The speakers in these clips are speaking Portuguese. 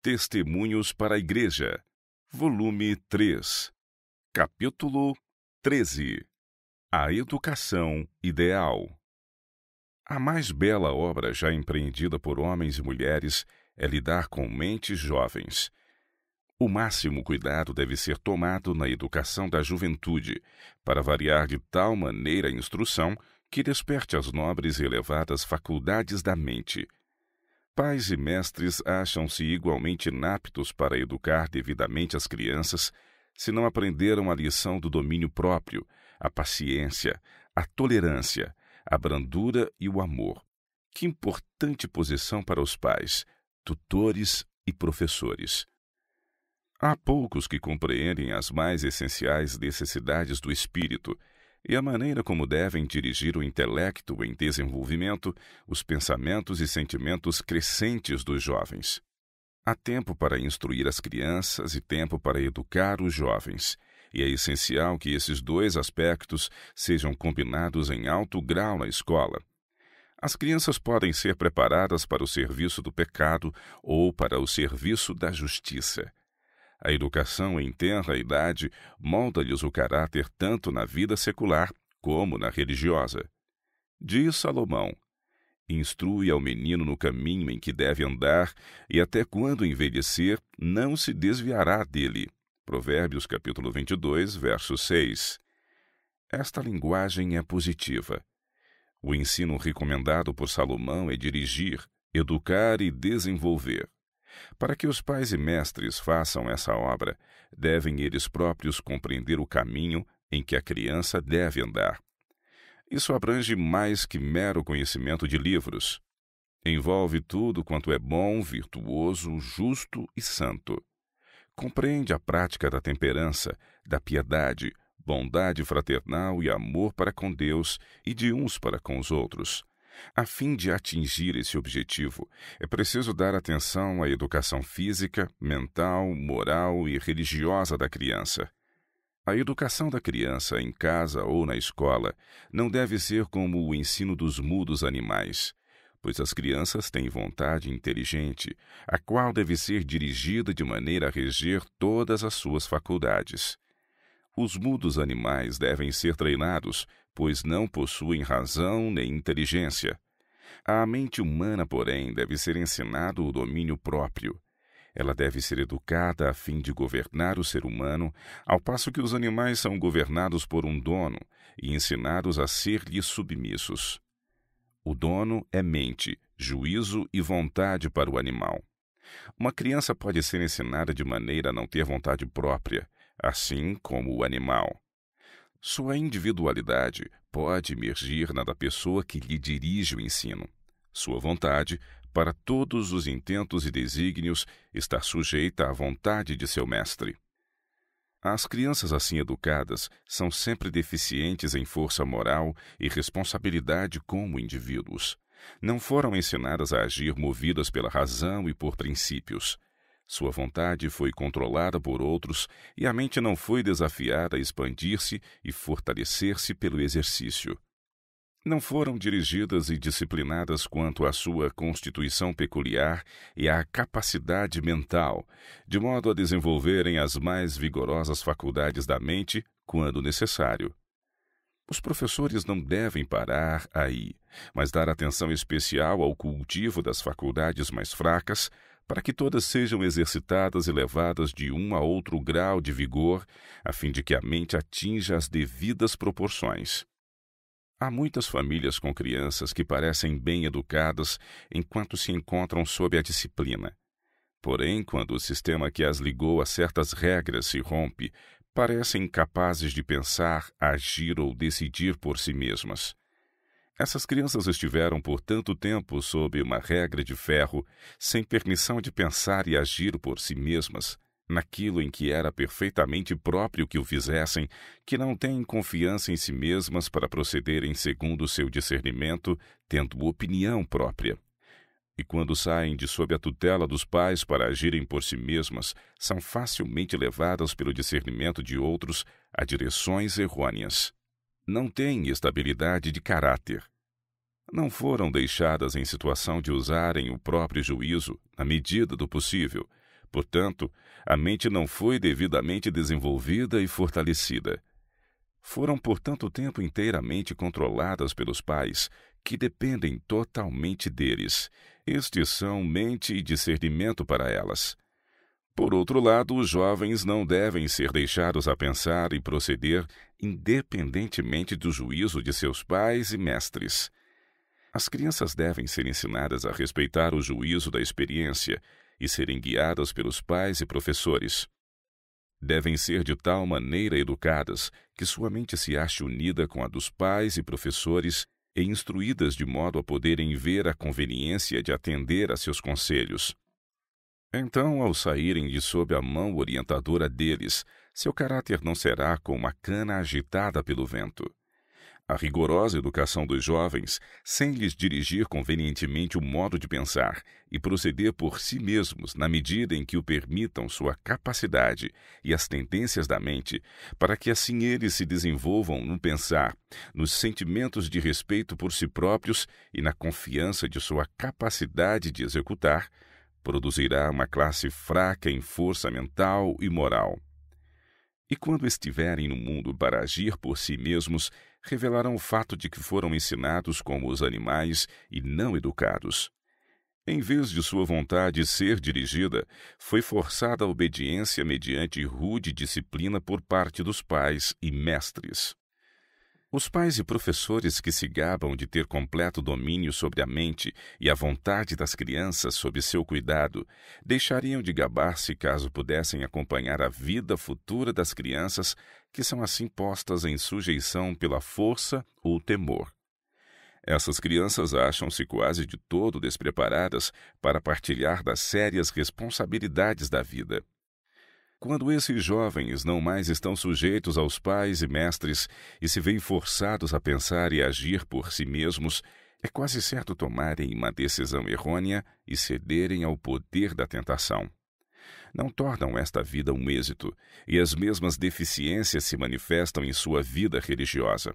Testemunhos para a Igreja, volume 3, capítulo 13 A Educação Ideal. A mais bela obra já empreendida por homens e mulheres é lidar com mentes jovens. O máximo cuidado deve ser tomado na educação da juventude, para variar de tal maneira a instrução que desperte as nobres e elevadas faculdades da mente. Pais e mestres acham-se igualmente inaptos para educar devidamente as crianças se não aprenderam a lição do domínio próprio, a paciência, a tolerância, a brandura e o amor. Que importante posição para os pais, tutores e professores. Há poucos que compreendem as mais essenciais necessidades do espírito e a maneira como devem dirigir o intelecto em desenvolvimento, os pensamentos e sentimentos crescentes dos jovens. Há tempo para instruir as crianças e tempo para educar os jovens, e é essencial que esses dois aspectos sejam combinados em alto grau na escola. As crianças podem ser preparadas para o serviço do pecado ou para o serviço da justiça. A educação em tenra idade molda-lhes o caráter tanto na vida secular como na religiosa. Diz Salomão: Instrui ao menino no caminho em que deve andar, e até quando envelhecer, não se desviará dele. Provérbios capítulo 22, verso 6. Esta linguagem é positiva. O ensino recomendado por Salomão é dirigir, educar e desenvolver. Para que os pais e mestres façam essa obra, devem eles próprios compreender o caminho em que a criança deve andar. Isso abrange mais que mero conhecimento de livros. Envolve tudo quanto é bom, virtuoso, justo e santo. Compreende a prática da temperança, da piedade, bondade fraternal e amor para com Deus e de uns para com os outros. A fim de atingir esse objetivo, é preciso dar atenção à educação física, mental, moral e religiosa da criança. A educação da criança em casa ou na escola não deve ser como o ensino dos mudos animais, pois as crianças têm vontade inteligente, a qual deve ser dirigida de maneira a reger todas as suas faculdades. Os mudos animais devem ser treinados pois não possuem razão nem inteligência. À mente humana, porém, deve ser ensinado o domínio próprio. Ela deve ser educada a fim de governar o ser humano, ao passo que os animais são governados por um dono e ensinados a ser-lhe submissos. O dono é mente, juízo e vontade para o animal. Uma criança pode ser ensinada de maneira a não ter vontade própria, assim como o animal. Sua individualidade pode emergir na da pessoa que lhe dirige o ensino. Sua vontade, para todos os intentos e desígnios, está sujeita à vontade de seu mestre. As crianças assim educadas são sempre deficientes em força moral e responsabilidade como indivíduos. Não foram ensinadas a agir movidas pela razão e por princípios. Sua vontade foi controlada por outros e a mente não foi desafiada a expandir-se e fortalecer-se pelo exercício. Não foram dirigidas e disciplinadas quanto à sua constituição peculiar e à capacidade mental, de modo a desenvolverem as mais vigorosas faculdades da mente quando necessário. Os professores não devem parar aí, mas dar atenção especial ao cultivo das faculdades mais fracas, para que todas sejam exercitadas e levadas de um a outro grau de vigor, a fim de que a mente atinja as devidas proporções. Há muitas famílias com crianças que parecem bem educadas enquanto se encontram sob a disciplina. Porém, quando o sistema que as ligou a certas regras se rompe, parecem incapazes de pensar, agir ou decidir por si mesmas. Essas crianças estiveram por tanto tempo sob uma regra de ferro, sem permissão de pensar e agir por si mesmas, naquilo em que era perfeitamente próprio que o fizessem, que não têm confiança em si mesmas para procederem segundo seu discernimento, tendo opinião própria. E quando saem de sob a tutela dos pais para agirem por si mesmas, são facilmente levadas pelo discernimento de outros a direções errôneas não têm estabilidade de caráter. Não foram deixadas em situação de usarem o próprio juízo, na medida do possível, Portanto, a mente não foi devidamente desenvolvida e fortalecida. Foram por tanto tempo inteiramente controladas pelos pais, que dependem totalmente deles. Estes são mente e discernimento para elas. Por outro lado, os jovens não devem ser deixados a pensar e proceder independentemente do juízo de seus pais e mestres. As crianças devem ser ensinadas a respeitar o juízo da experiência e serem guiadas pelos pais e professores. Devem ser de tal maneira educadas que sua mente se ache unida com a dos pais e professores e instruídas de modo a poderem ver a conveniência de atender a seus conselhos. Então, ao saírem de sob a mão orientadora deles, seu caráter não será como uma cana agitada pelo vento. A rigorosa educação dos jovens, sem lhes dirigir convenientemente o modo de pensar e proceder por si mesmos na medida em que o permitam sua capacidade e as tendências da mente, para que assim eles se desenvolvam no pensar, nos sentimentos de respeito por si próprios e na confiança de sua capacidade de executar, produzirá uma classe fraca em força mental e moral. E quando estiverem no mundo para agir por si mesmos, revelarão o fato de que foram ensinados como os animais e não educados. Em vez de sua vontade ser dirigida, foi forçada a obediência mediante rude disciplina por parte dos pais e mestres. Os pais e professores que se gabam de ter completo domínio sobre a mente e a vontade das crianças sob seu cuidado, deixariam de gabar-se caso pudessem acompanhar a vida futura das crianças que são assim postas em sujeição pela força ou temor. Essas crianças acham-se quase de todo despreparadas para partilhar das sérias responsabilidades da vida. Quando esses jovens não mais estão sujeitos aos pais e mestres e se veem forçados a pensar e agir por si mesmos, é quase certo tomarem uma decisão errônea e cederem ao poder da tentação. Não tornam esta vida um êxito, e as mesmas deficiências se manifestam em sua vida religiosa.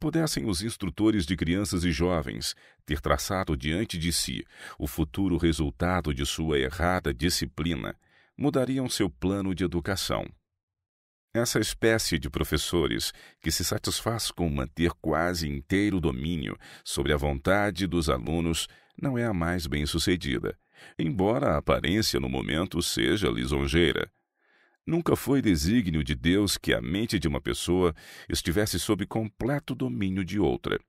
Pudessem os instrutores de crianças e jovens ter traçado diante de si o futuro resultado de sua errada disciplina, mudariam seu plano de educação. Essa espécie de professores, que se satisfaz com manter quase inteiro domínio sobre a vontade dos alunos, não é a mais bem-sucedida, embora a aparência no momento seja lisonjeira. Nunca foi desígnio de Deus que a mente de uma pessoa estivesse sob completo domínio de outra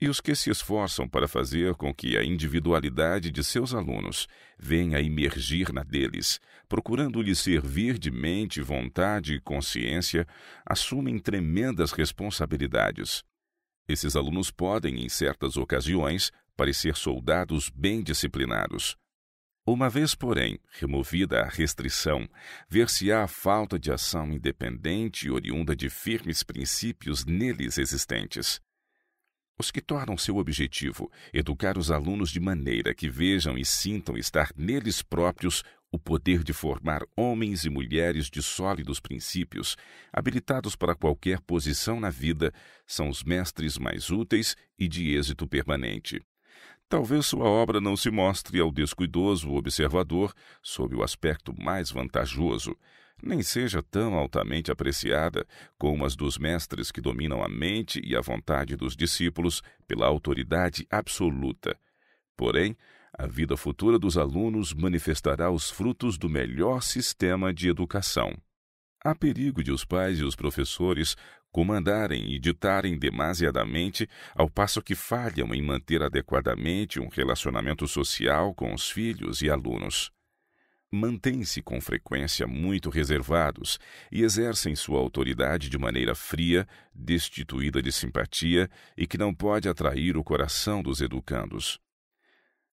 e os que se esforçam para fazer com que a individualidade de seus alunos venha a imergir na deles, procurando lhes servir de mente, vontade e consciência, assumem tremendas responsabilidades. Esses alunos podem, em certas ocasiões, parecer soldados bem disciplinados. Uma vez, porém, removida a restrição, ver-se-á a falta de ação independente e oriunda de firmes princípios neles existentes. Os que tornam seu objetivo educar os alunos de maneira que vejam e sintam estar neles próprios o poder de formar homens e mulheres de sólidos princípios, habilitados para qualquer posição na vida, são os mestres mais úteis e de êxito permanente. Talvez sua obra não se mostre ao descuidoso observador sob o aspecto mais vantajoso, nem seja tão altamente apreciada como as dos mestres que dominam a mente e a vontade dos discípulos pela autoridade absoluta. Porém, a vida futura dos alunos manifestará os frutos do melhor sistema de educação. Há perigo de os pais e os professores comandarem e ditarem demasiadamente, ao passo que falham em manter adequadamente um relacionamento social com os filhos e alunos mantêm-se com frequência muito reservados e exercem sua autoridade de maneira fria, destituída de simpatia e que não pode atrair o coração dos educandos.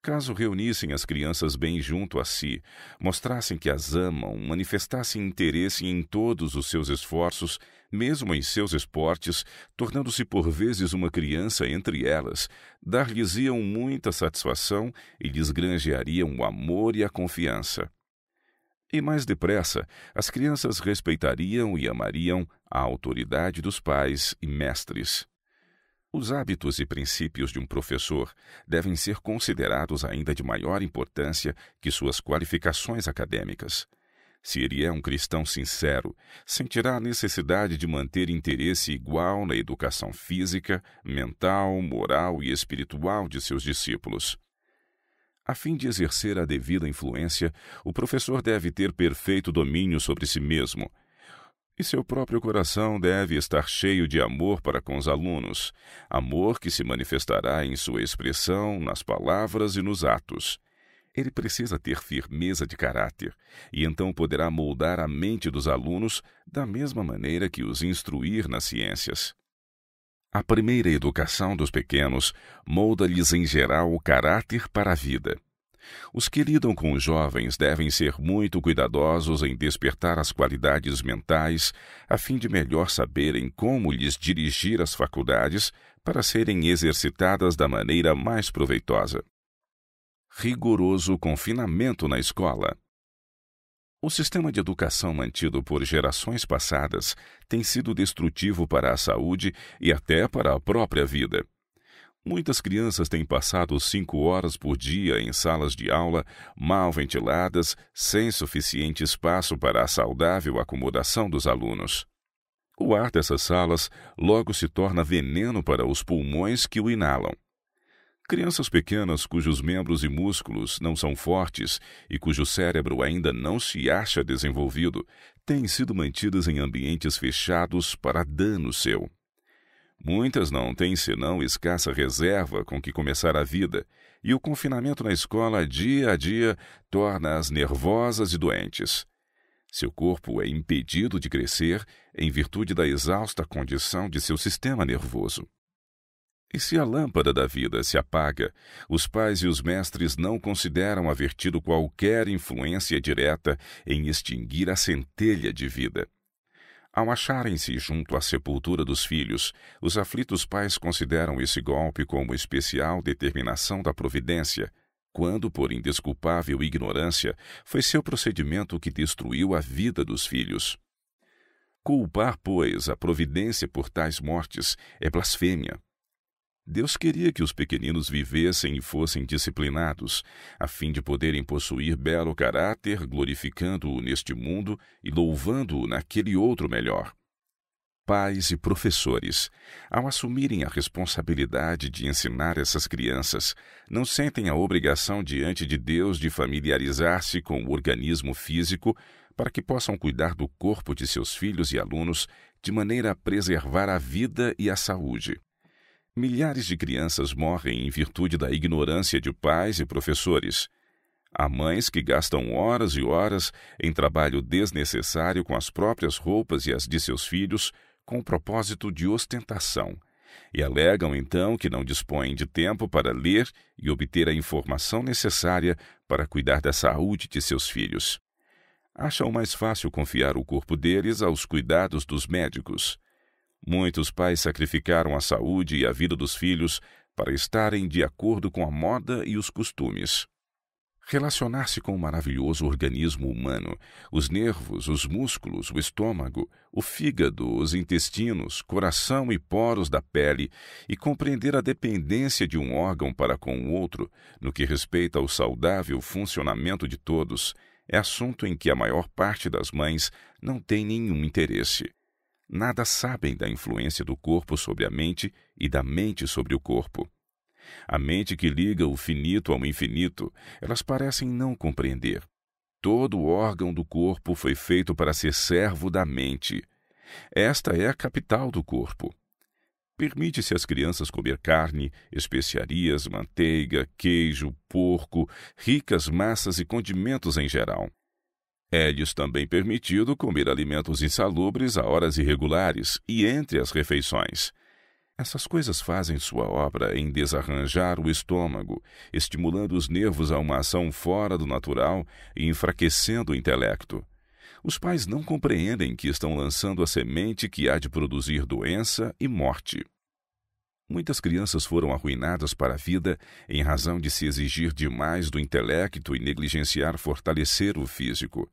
Caso reunissem as crianças bem junto a si, mostrassem que as amam, manifestassem interesse em todos os seus esforços, mesmo em seus esportes, tornando-se por vezes uma criança entre elas, dar-lhes-iam muita satisfação e lhes granjeariam o amor e a confiança. E mais depressa, as crianças respeitariam e amariam a autoridade dos pais e mestres. Os hábitos e princípios de um professor devem ser considerados ainda de maior importância que suas qualificações acadêmicas. Se ele é um cristão sincero, sentirá a necessidade de manter interesse igual na educação física, mental, moral e espiritual de seus discípulos. A fim de exercer a devida influência, o professor deve ter perfeito domínio sobre si mesmo e seu próprio coração deve estar cheio de amor para com os alunos, amor que se manifestará em sua expressão, nas palavras e nos atos. Ele precisa ter firmeza de caráter, e então poderá moldar a mente dos alunos da mesma maneira que os instruir nas ciências. A primeira educação dos pequenos molda-lhes em geral o caráter para a vida. Os que lidam com os jovens devem ser muito cuidadosos em despertar as qualidades mentais, a fim de melhor saberem como lhes dirigir as faculdades para serem exercitadas da maneira mais proveitosa. Rigoroso confinamento na escola. O sistema de educação mantido por gerações passadas tem sido destrutivo para a saúde e até para a própria vida. Muitas crianças têm passado cinco horas por dia em salas de aula mal ventiladas, sem suficiente espaço para a saudável acomodação dos alunos. O ar dessas salas logo se torna veneno para os pulmões que o inalam. Crianças pequenas cujos membros e músculos não são fortes e cujo cérebro ainda não se acha desenvolvido têm sido mantidas em ambientes fechados para dano seu. Muitas não têm senão escassa reserva com que começar a vida, e o confinamento na escola dia a dia torna-as nervosas e doentes. Seu corpo é impedido de crescer em virtude da exausta condição de seu sistema nervoso. E se a lâmpada da vida se apaga, os pais e os mestres não consideram haver tido qualquer influência direta em extinguir a centelha de vida. Ao acharem-se junto à sepultura dos filhos, os aflitos pais consideram esse golpe como especial determinação da providência, quando, por indesculpável ignorância, foi seu procedimento que destruiu a vida dos filhos. Culpar, pois, a providência por tais mortes é blasfêmia. Deus queria que os pequeninos vivessem e fossem disciplinados, a fim de poderem possuir belo caráter, glorificando-o neste mundo e louvando-o naquele outro melhor. Pais e professores, ao assumirem a responsabilidade de ensinar essas crianças, não sentem a obrigação diante de Deus de familiarizar-se com o organismo físico para que possam cuidar do corpo de seus filhos e alunos de maneira a preservar a vida e a saúde. Milhares de crianças morrem em virtude da ignorância de pais e professores. Há mães que gastam horas e horas em trabalho desnecessário com as próprias roupas e as de seus filhos, com o propósito de ostentação, e alegam então que não dispõem de tempo para ler e obter a informação necessária para cuidar da saúde de seus filhos. Acham mais fácil confiar o corpo deles aos cuidados dos médicos. Muitos pais sacrificaram a saúde e a vida dos filhos para estarem de acordo com a moda e os costumes. Relacionar-se com o maravilhoso organismo humano, os nervos, os músculos, o estômago, o fígado, os intestinos, coração e poros da pele, e compreender a dependência de um órgão para com o outro, no que respeita ao saudável funcionamento de todos, é assunto em que a maior parte das mães não tem nenhum interesse nada sabem da influência do corpo sobre a mente e da mente sobre o corpo. A mente que liga o finito ao infinito, elas parecem não compreender. Todo órgão do corpo foi feito para ser servo da mente. Esta é a capital do corpo. Permite-se às crianças comer carne, especiarias, manteiga, queijo, porco, ricas massas e condimentos em geral. É-lhes também permitido comer alimentos insalubres a horas irregulares e entre as refeições. Essas coisas fazem sua obra em desarranjar o estômago, estimulando os nervos a uma ação fora do natural e enfraquecendo o intelecto. Os pais não compreendem que estão lançando a semente que há de produzir doença e morte. Muitas crianças foram arruinadas para a vida em razão de se exigir demais do intelecto e negligenciar fortalecer o físico.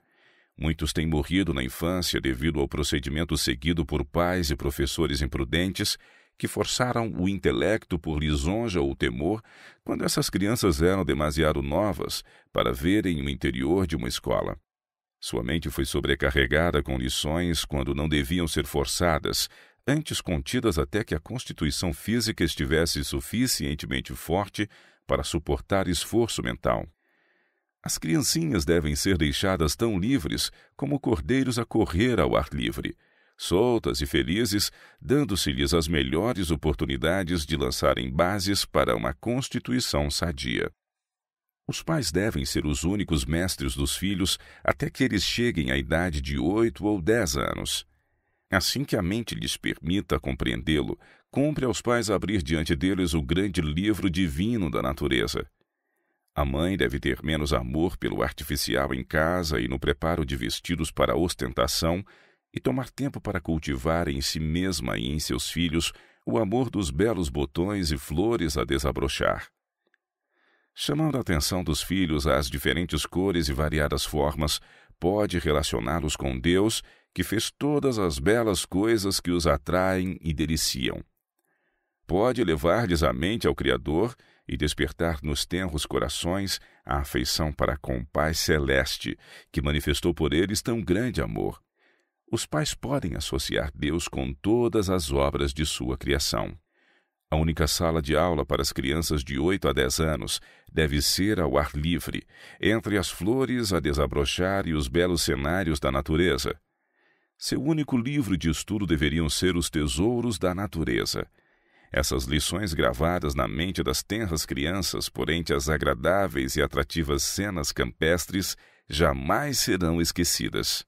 Muitos têm morrido na infância devido ao procedimento seguido por pais e professores imprudentes que forçaram o intelecto por lisonja ou temor quando essas crianças eram demasiado novas para verem o interior de uma escola. Sua mente foi sobrecarregada com lições quando não deviam ser forçadas, antes contidas até que a constituição física estivesse suficientemente forte para suportar esforço mental. As criancinhas devem ser deixadas tão livres como cordeiros a correr ao ar livre, soltas e felizes, dando-se-lhes as melhores oportunidades de lançarem bases para uma constituição sadia. Os pais devem ser os únicos mestres dos filhos até que eles cheguem à idade de oito ou dez anos. Assim que a mente lhes permita compreendê-lo, cumpre aos pais abrir diante deles o grande livro divino da natureza. A mãe deve ter menos amor pelo artificial em casa e no preparo de vestidos para ostentação e tomar tempo para cultivar em si mesma e em seus filhos o amor dos belos botões e flores a desabrochar chamando a atenção dos filhos às diferentes cores e variadas formas, pode relacioná-los com Deus, que fez todas as belas coisas que os atraem e deliciam. Pode levar-lhes a mente ao Criador e despertar nos tenros corações a afeição para com o Pai Celeste, que manifestou por eles tão grande amor. Os pais podem associar Deus com todas as obras de sua criação. A única sala de aula para as crianças de 8 a 10 anos deve ser ao ar livre, entre as flores a desabrochar e os belos cenários da natureza. Seu único livro de estudo deveriam ser os tesouros da natureza. Essas lições gravadas na mente das tenras crianças por entre as agradáveis e atrativas cenas campestres jamais serão esquecidas.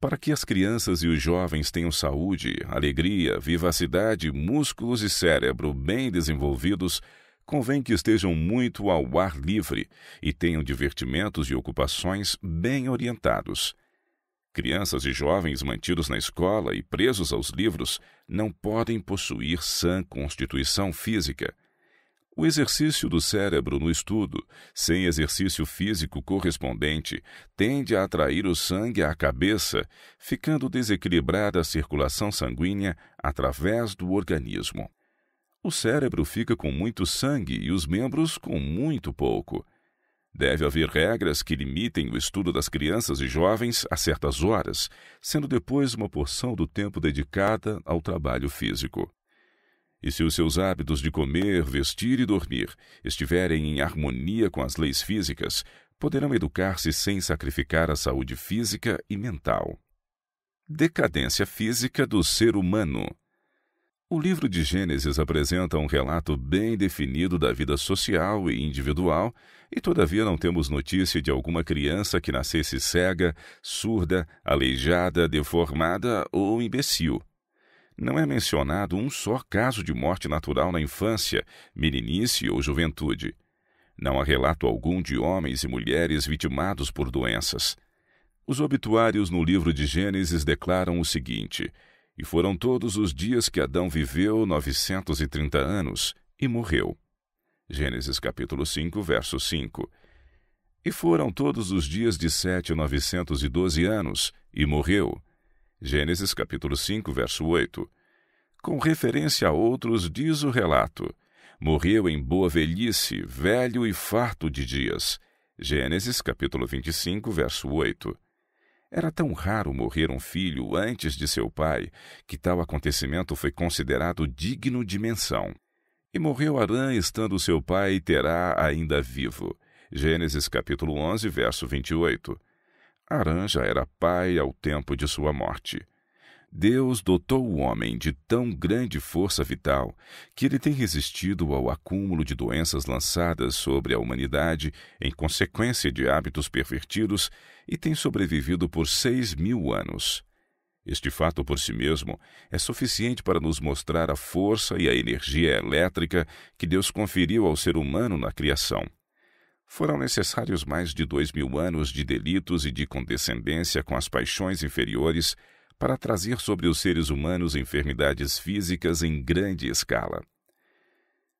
Para que as crianças e os jovens tenham saúde, alegria, vivacidade, músculos e cérebro bem desenvolvidos, convém que estejam muito ao ar livre e tenham divertimentos e ocupações bem orientados. Crianças e jovens mantidos na escola e presos aos livros não podem possuir sã constituição física o exercício do cérebro no estudo, sem exercício físico correspondente, tende a atrair o sangue à cabeça, ficando desequilibrada a circulação sanguínea através do organismo. O cérebro fica com muito sangue e os membros com muito pouco. Deve haver regras que limitem o estudo das crianças e jovens a certas horas, sendo depois uma porção do tempo dedicada ao trabalho físico. E se os seus hábitos de comer, vestir e dormir estiverem em harmonia com as leis físicas, poderão educar-se sem sacrificar a saúde física e mental. Decadência física do ser humano. O livro de Gênesis apresenta um relato bem definido da vida social e individual, e todavia não temos notícia de alguma criança que nascesse cega, surda, aleijada, deformada ou imbecil não é mencionado um só caso de morte natural na infância, meninice ou juventude. Não há relato algum de homens e mulheres vitimados por doenças. Os obituários no livro de Gênesis declaram o seguinte: E foram todos os dias que Adão viveu novecentos e trinta anos e morreu. Gênesis capítulo 5, verso 5. E foram todos os dias de sete a novecentos e doze anos e morreu. Gênesis capítulo 5, verso 8. Com referência a outros, diz o relato: Morreu em boa velhice, velho e farto de dias. Gênesis capítulo 25, verso 8. Era tão raro morrer um filho antes de seu pai, que tal acontecimento foi considerado digno de menção. E morreu Arã estando seu pai Terá ainda vivo. Gênesis capítulo 11, verso 28. Arã já era pai ao tempo de sua morte. Deus dotou o homem de tão grande força vital que ele tem resistido ao acúmulo de doenças lançadas sobre a humanidade em consequência de hábitos pervertidos e tem sobrevivido por seis mil anos. Este fato por si mesmo é suficiente para nos mostrar a força e a energia elétrica que Deus conferiu ao ser humano na criação. Foram necessários mais de dois mil anos de delitos e de condescendência com as paixões inferiores para trazer sobre os seres humanos enfermidades físicas em grande escala.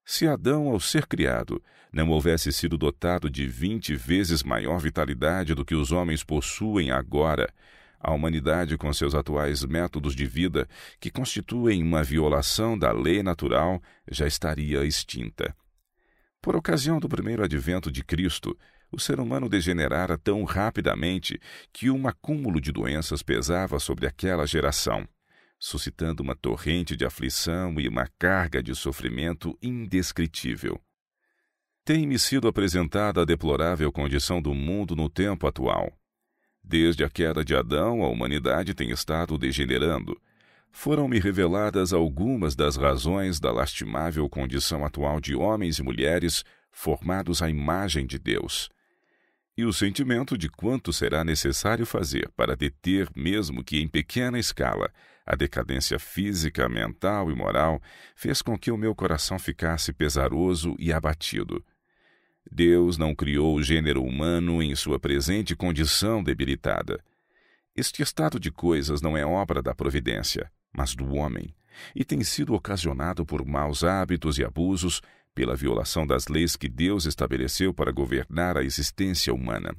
Se Adão, ao ser criado, não houvesse sido dotado de vinte vezes maior vitalidade do que os homens possuem agora, a humanidade, com seus atuais métodos de vida, que constituem uma violação da lei natural, já estaria extinta. Por ocasião do primeiro advento de Cristo, o ser humano degenerara tão rapidamente que um acúmulo de doenças pesava sobre aquela geração, suscitando uma torrente de aflição e uma carga de sofrimento indescritível. Tem-me sido apresentada a deplorável condição do mundo no tempo atual. Desde a queda de Adão, a humanidade tem estado degenerando. Foram-me reveladas algumas das razões da lastimável condição atual de homens e mulheres formados à imagem de Deus. E o sentimento de quanto será necessário fazer para deter, mesmo que em pequena escala, a decadência física, mental e moral, fez com que o meu coração ficasse pesaroso e abatido. Deus não criou o gênero humano em sua presente condição debilitada. Este estado de coisas não é obra da providência, mas do homem, e tem sido ocasionado por maus hábitos e abusos, pela violação das leis que Deus estabeleceu para governar a existência humana.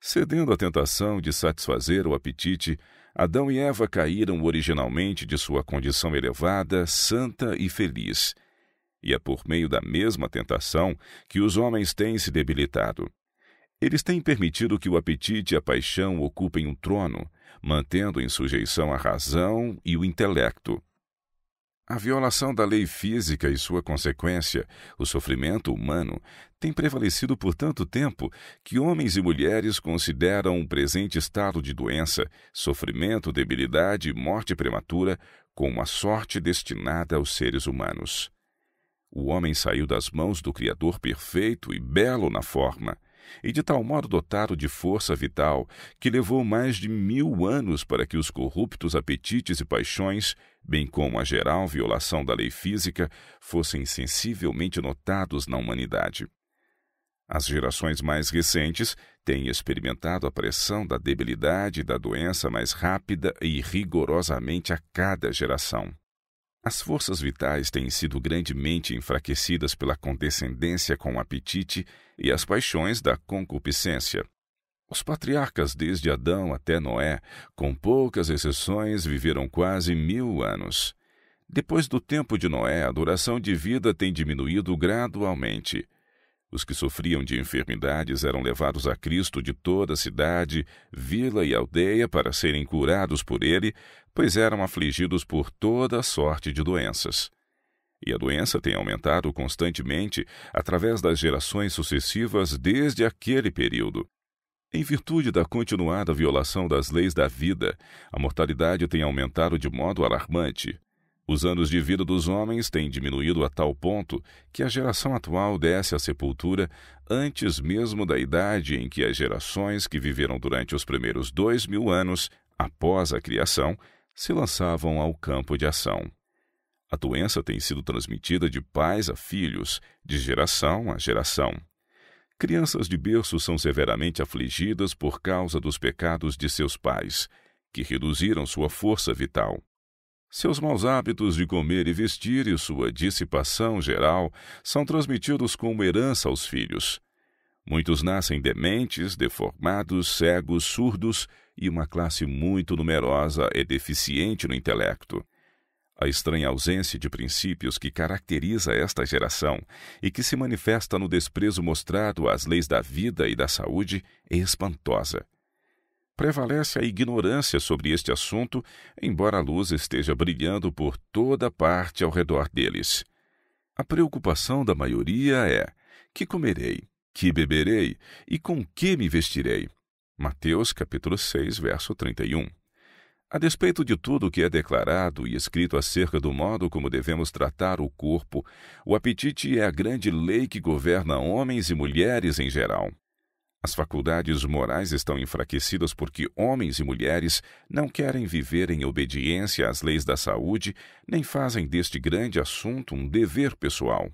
Cedendo à tentação de satisfazer o apetite, Adão e Eva caíram originalmente de sua condição elevada, santa e feliz e é por meio da mesma tentação que os homens têm se debilitado. Eles têm permitido que o apetite e a paixão ocupem um trono, mantendo em sujeição a razão e o intelecto. A violação da lei física e sua consequência, o sofrimento humano, tem prevalecido por tanto tempo que homens e mulheres consideram o presente estado de doença, sofrimento, debilidade e morte prematura como a sorte destinada aos seres humanos. O homem saiu das mãos do Criador perfeito e belo na forma, e de tal modo dotado de força vital que levou mais de mil anos para que os corruptos apetites e paixões, bem como a geral violação da lei física, fossem sensivelmente notados na humanidade. As gerações mais recentes têm experimentado a pressão da debilidade e da doença mais rápida e rigorosamente a cada geração. As forças vitais têm sido grandemente enfraquecidas pela condescendência com o apetite e as paixões da concupiscência. Os patriarcas, desde Adão até Noé, com poucas exceções, viveram quase mil anos. Depois do tempo de Noé, a duração de vida tem diminuído gradualmente. Os que sofriam de enfermidades eram levados a Cristo de toda a cidade, vila e aldeia para serem curados por ele, pois eram afligidos por toda sorte de doenças. E a doença tem aumentado constantemente através das gerações sucessivas desde aquele período. Em virtude da continuada violação das leis da vida, a mortalidade tem aumentado de modo alarmante, os anos de vida dos homens têm diminuído a tal ponto que a geração atual desce à sepultura antes mesmo da idade em que as gerações que viveram durante os primeiros dois mil anos, após a criação, se lançavam ao campo de ação. A doença tem sido transmitida de pais a filhos, de geração a geração. Crianças de berço são severamente afligidas por causa dos pecados de seus pais, que reduziram sua força vital. Seus maus hábitos de comer e vestir e sua dissipação geral são transmitidos como herança aos filhos. Muitos nascem dementes, deformados, cegos, surdos e uma classe muito numerosa é deficiente no intelecto. A estranha ausência de princípios que caracteriza esta geração e que se manifesta no desprezo mostrado às leis da vida e da saúde é espantosa prevalece a ignorância sobre este assunto, embora a luz esteja brilhando por toda parte ao redor deles. A preocupação da maioria é: que comerei, que beberei e com que me vestirei? Mateus capítulo 6, verso 31. A despeito de tudo o que é declarado e escrito acerca do modo como devemos tratar o corpo, o apetite é a grande lei que governa homens e mulheres em geral. As faculdades morais estão enfraquecidas porque homens e mulheres não querem viver em obediência às leis da saúde, nem fazem deste grande assunto um dever pessoal.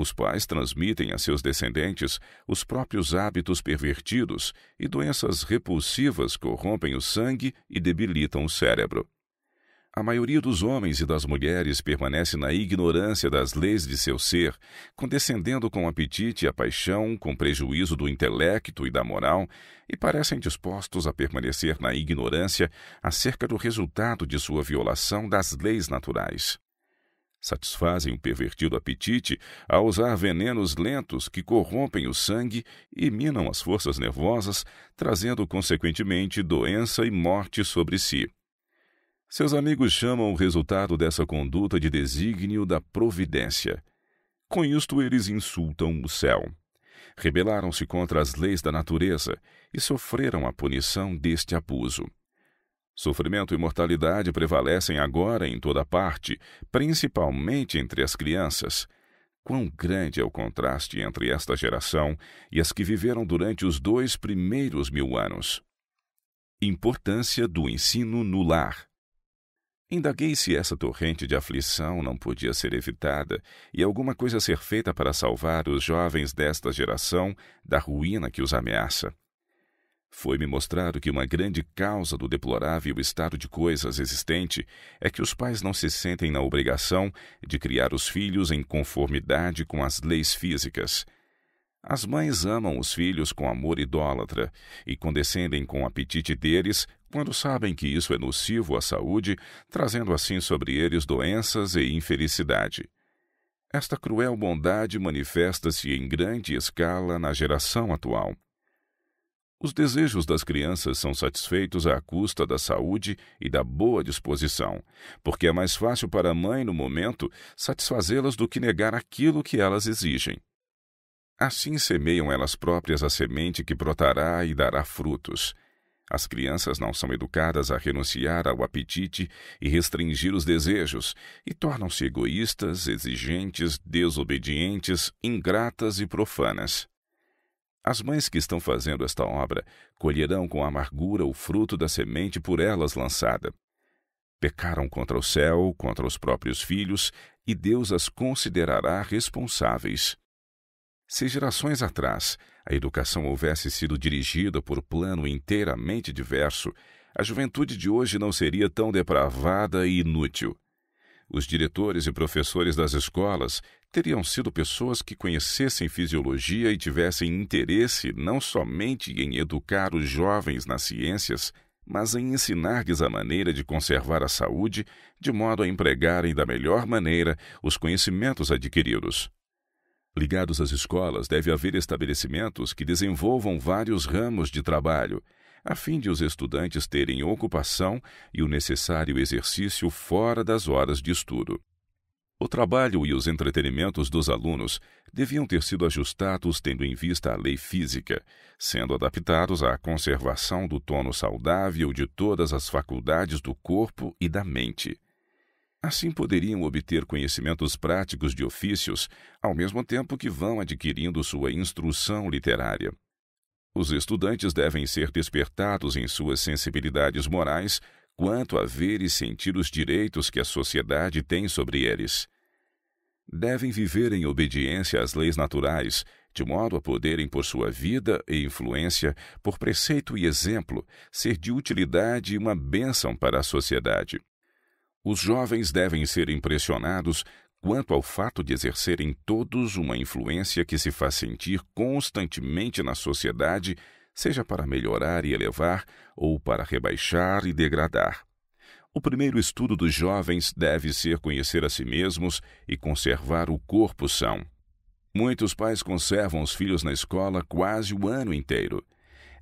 Os pais transmitem a seus descendentes os próprios hábitos pervertidos e doenças repulsivas corrompem o sangue e debilitam o cérebro. A maioria dos homens e das mulheres permanece na ignorância das leis de seu ser, condescendendo com o apetite e a paixão, com prejuízo do intelecto e da moral, e parecem dispostos a permanecer na ignorância acerca do resultado de sua violação das leis naturais. Satisfazem o pervertido apetite a usar venenos lentos que corrompem o sangue e minam as forças nervosas, trazendo consequentemente doença e morte sobre si. Seus amigos chamam o resultado dessa conduta de desígnio da providência. Com isto, eles insultam o céu. Rebelaram-se contra as leis da natureza e sofreram a punição deste abuso. Sofrimento e mortalidade prevalecem agora em toda parte, principalmente entre as crianças. Quão grande é o contraste entre esta geração e as que viveram durante os dois primeiros mil anos. Importância do ensino no lar. Indaguei se essa torrente de aflição não podia ser evitada e alguma coisa ser feita para salvar os jovens desta geração da ruína que os ameaça. Foi-me mostrado que uma grande causa do deplorável estado de coisas existente é que os pais não se sentem na obrigação de criar os filhos em conformidade com as leis físicas. As mães amam os filhos com amor idólatra e condescendem com o apetite deles quando sabem que isso é nocivo à saúde, trazendo assim sobre eles doenças e infelicidade. Esta cruel bondade manifesta-se em grande escala na geração atual. Os desejos das crianças são satisfeitos à custa da saúde e da boa disposição, porque é mais fácil para a mãe, no momento, satisfazê-las do que negar aquilo que elas exigem. Assim semeiam elas próprias a semente que brotará e dará frutos, as crianças não são educadas a renunciar ao apetite e restringir os desejos, e tornam-se egoístas, exigentes, desobedientes, ingratas e profanas. As mães que estão fazendo esta obra colherão com amargura o fruto da semente por elas lançada. Pecaram contra o céu, contra os próprios filhos, e Deus as considerará responsáveis. Se gerações atrás a educação houvesse sido dirigida por plano inteiramente diverso, a juventude de hoje não seria tão depravada e inútil. Os diretores e professores das escolas teriam sido pessoas que conhecessem fisiologia e tivessem interesse não somente em educar os jovens nas ciências, mas em ensinar-lhes a maneira de conservar a saúde, de modo a empregarem da melhor maneira os conhecimentos adquiridos. Ligados às escolas, deve haver estabelecimentos que desenvolvam vários ramos de trabalho, a fim de os estudantes terem ocupação e o necessário exercício fora das horas de estudo. O trabalho e os entretenimentos dos alunos deviam ter sido ajustados tendo em vista a lei física, sendo adaptados à conservação do tono saudável de todas as faculdades do corpo e da mente. Assim poderiam obter conhecimentos práticos de ofícios, ao mesmo tempo que vão adquirindo sua instrução literária. Os estudantes devem ser despertados em suas sensibilidades morais quanto a ver e sentir os direitos que a sociedade tem sobre eles. Devem viver em obediência às leis naturais, de modo a poderem, por sua vida e influência, por preceito e exemplo, ser de utilidade e uma bênção para a sociedade. Os jovens devem ser impressionados quanto ao fato de exercerem todos uma influência que se faz sentir constantemente na sociedade, seja para melhorar e elevar ou para rebaixar e degradar. O primeiro estudo dos jovens deve ser conhecer a si mesmos e conservar o corpo são. Muitos pais conservam os filhos na escola quase o ano inteiro.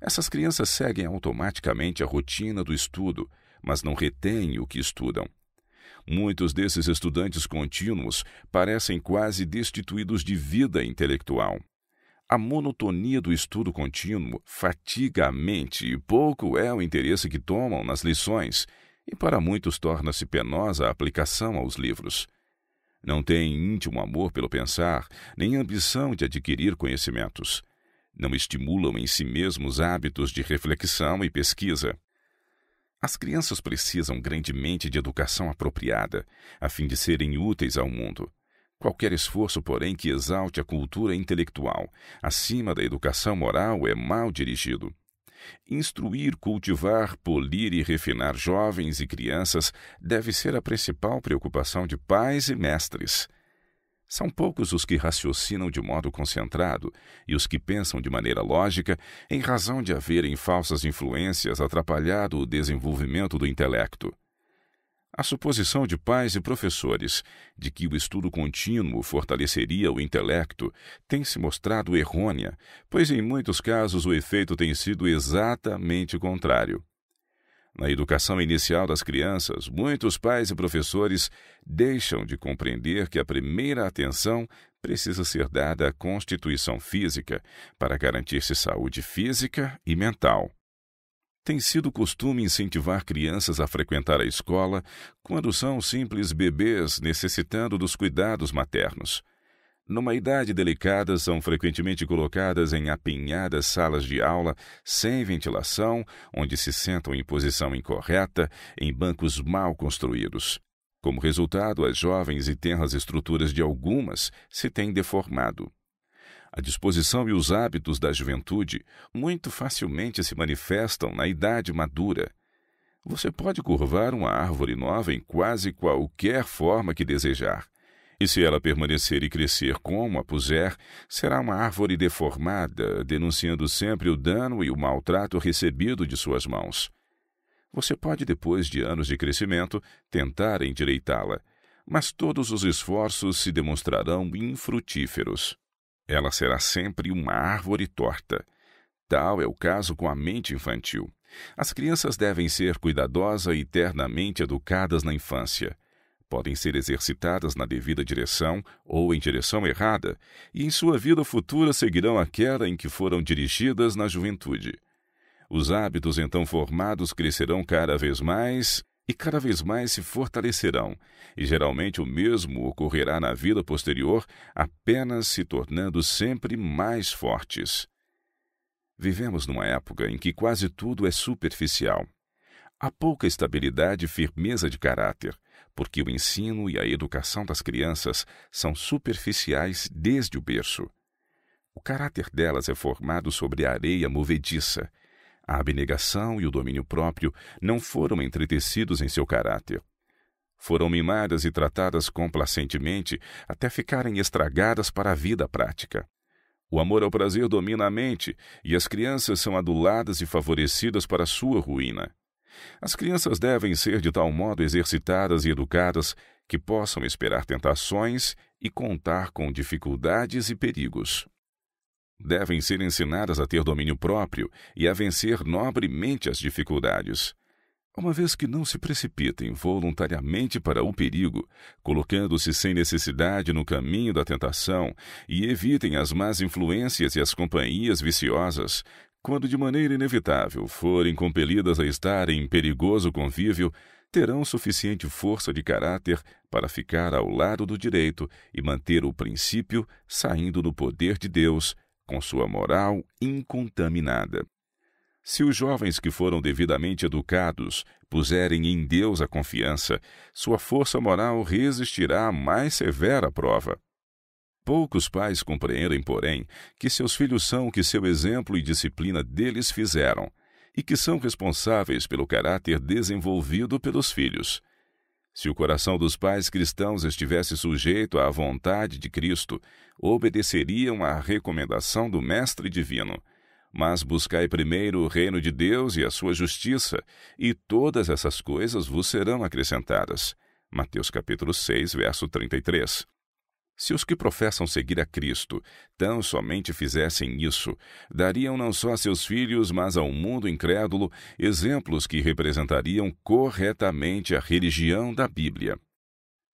Essas crianças seguem automaticamente a rotina do estudo, mas não retêm o que estudam. Muitos desses estudantes contínuos parecem quase destituídos de vida intelectual. A monotonia do estudo contínuo fatiga a mente e pouco é o interesse que tomam nas lições, e para muitos torna-se penosa a aplicação aos livros. Não têm íntimo amor pelo pensar, nem ambição de adquirir conhecimentos. Não estimulam em si mesmos hábitos de reflexão e pesquisa. As crianças precisam grandemente de educação apropriada, a fim de serem úteis ao mundo. Qualquer esforço, porém, que exalte a cultura intelectual acima da educação moral é mal dirigido. Instruir, cultivar, polir e refinar jovens e crianças deve ser a principal preocupação de pais e mestres. São poucos os que raciocinam de modo concentrado e os que pensam de maneira lógica, em razão de haverem falsas influências atrapalhado o desenvolvimento do intelecto. A suposição de pais e professores de que o estudo contínuo fortaleceria o intelecto tem se mostrado errônea, pois em muitos casos o efeito tem sido exatamente contrário. Na educação inicial das crianças, muitos pais e professores deixam de compreender que a primeira atenção precisa ser dada à constituição física para garantir-se saúde física e mental. Tem sido costume incentivar crianças a frequentar a escola quando são simples bebês necessitando dos cuidados maternos. Numa idade delicada, são frequentemente colocadas em apinhadas salas de aula sem ventilação, onde se sentam em posição incorreta, em bancos mal construídos. Como resultado, as jovens e tenras estruturas de algumas se têm deformado. A disposição e os hábitos da juventude muito facilmente se manifestam na idade madura. Você pode curvar uma árvore nova em quase qualquer forma que desejar. E se ela permanecer e crescer como a puser, será uma árvore deformada, denunciando sempre o dano e o maltrato recebido de suas mãos. Você pode, depois de anos de crescimento, tentar endireitá-la, mas todos os esforços se demonstrarão infrutíferos. Ela será sempre uma árvore torta. Tal é o caso com a mente infantil. As crianças devem ser cuidadosas e eternamente educadas na infância. Podem ser exercitadas na devida direção ou em direção errada, e em sua vida futura seguirão aquela em que foram dirigidas na juventude. Os hábitos então formados crescerão cada vez mais e cada vez mais se fortalecerão, e geralmente o mesmo ocorrerá na vida posterior, apenas se tornando sempre mais fortes. Vivemos numa época em que quase tudo é superficial. Há pouca estabilidade e firmeza de caráter, porque o ensino e a educação das crianças são superficiais desde o berço. O caráter delas é formado sobre a areia movediça, a abnegação e o domínio próprio não foram entretecidos em seu caráter. Foram mimadas e tratadas complacentemente até ficarem estragadas para a vida prática. O amor ao prazer domina a mente e as crianças são aduladas e favorecidas para sua ruína. As crianças devem ser de tal modo exercitadas e educadas que possam esperar tentações e contar com dificuldades e perigos devem ser ensinadas a ter domínio próprio e a vencer nobremente as dificuldades. Uma vez que não se precipitem voluntariamente para o perigo, colocando-se sem necessidade no caminho da tentação e evitem as más influências e as companhias viciosas, quando de maneira inevitável forem compelidas a estar em perigoso convívio, terão suficiente força de caráter para ficar ao lado do direito e manter o princípio saindo do poder de Deus com sua moral incontaminada. Se os jovens que foram devidamente educados puserem em Deus a confiança, sua força moral resistirá à mais severa prova. Poucos pais compreendem, porém, que seus filhos são o que seu exemplo e disciplina deles fizeram, e que são responsáveis pelo caráter desenvolvido pelos filhos. Se o coração dos pais cristãos estivesse sujeito à vontade de Cristo, obedeceriam à recomendação do Mestre Divino. Mas buscai primeiro o reino de Deus e a sua justiça, e todas essas coisas vos serão acrescentadas. Mateus capítulo 6, verso 33. Se os que professam seguir a Cristo tão somente fizessem isso, dariam não só a seus filhos, mas ao mundo incrédulo exemplos que representariam corretamente a religião da Bíblia.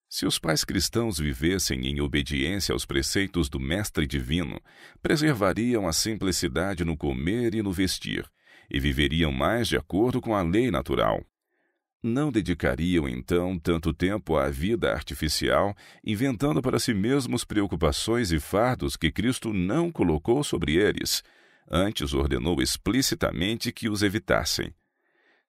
Se os pais cristãos vivessem em obediência aos preceitos do Mestre Divino, preservariam a simplicidade no comer e no vestir, e viveriam mais de acordo com a lei natural não dedicariam então tanto tempo à vida artificial, inventando para si mesmos preocupações e fardos que Cristo não colocou sobre eles, antes ordenou explicitamente que os evitassem.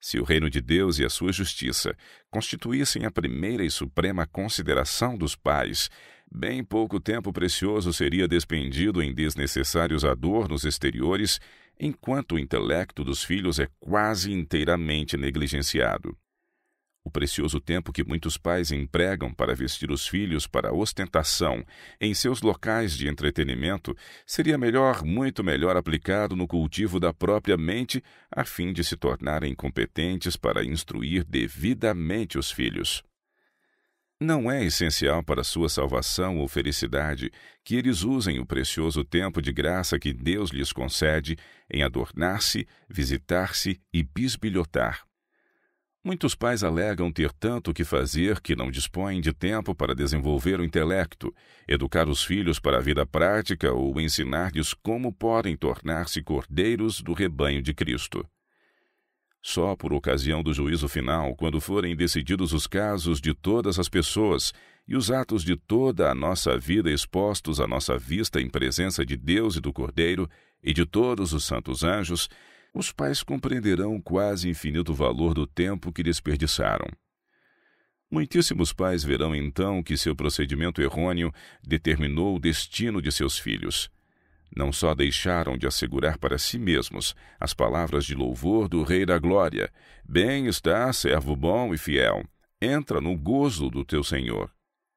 Se o reino de Deus e a sua justiça constituíssem a primeira e suprema consideração dos pais, bem pouco tempo precioso seria despendido em desnecessários adornos exteriores enquanto o intelecto dos filhos é quase inteiramente negligenciado. O precioso tempo que muitos pais empregam para vestir os filhos para ostentação em seus locais de entretenimento seria melhor, muito melhor aplicado no cultivo da própria mente, a fim de se tornarem competentes para instruir devidamente os filhos. Não é essencial para sua salvação ou felicidade que eles usem o precioso tempo de graça que Deus lhes concede em adornar-se, visitar-se e bisbilhotar. Muitos pais alegam ter tanto que fazer que não dispõem de tempo para desenvolver o intelecto, educar os filhos para a vida prática ou ensinar-lhes como podem tornar-se cordeiros do rebanho de Cristo. Só por ocasião do juízo final, quando forem decididos os casos de todas as pessoas e os atos de toda a nossa vida expostos à nossa vista em presença de Deus e do Cordeiro e de todos os santos anjos, os pais compreenderão o quase infinito valor do tempo que desperdiçaram. Muitíssimos pais verão então que seu procedimento errôneo determinou o destino de seus filhos não só deixaram de assegurar para si mesmos as palavras de louvor do Rei da Glória: Bem está, servo bom e fiel, entra no gozo do teu Senhor.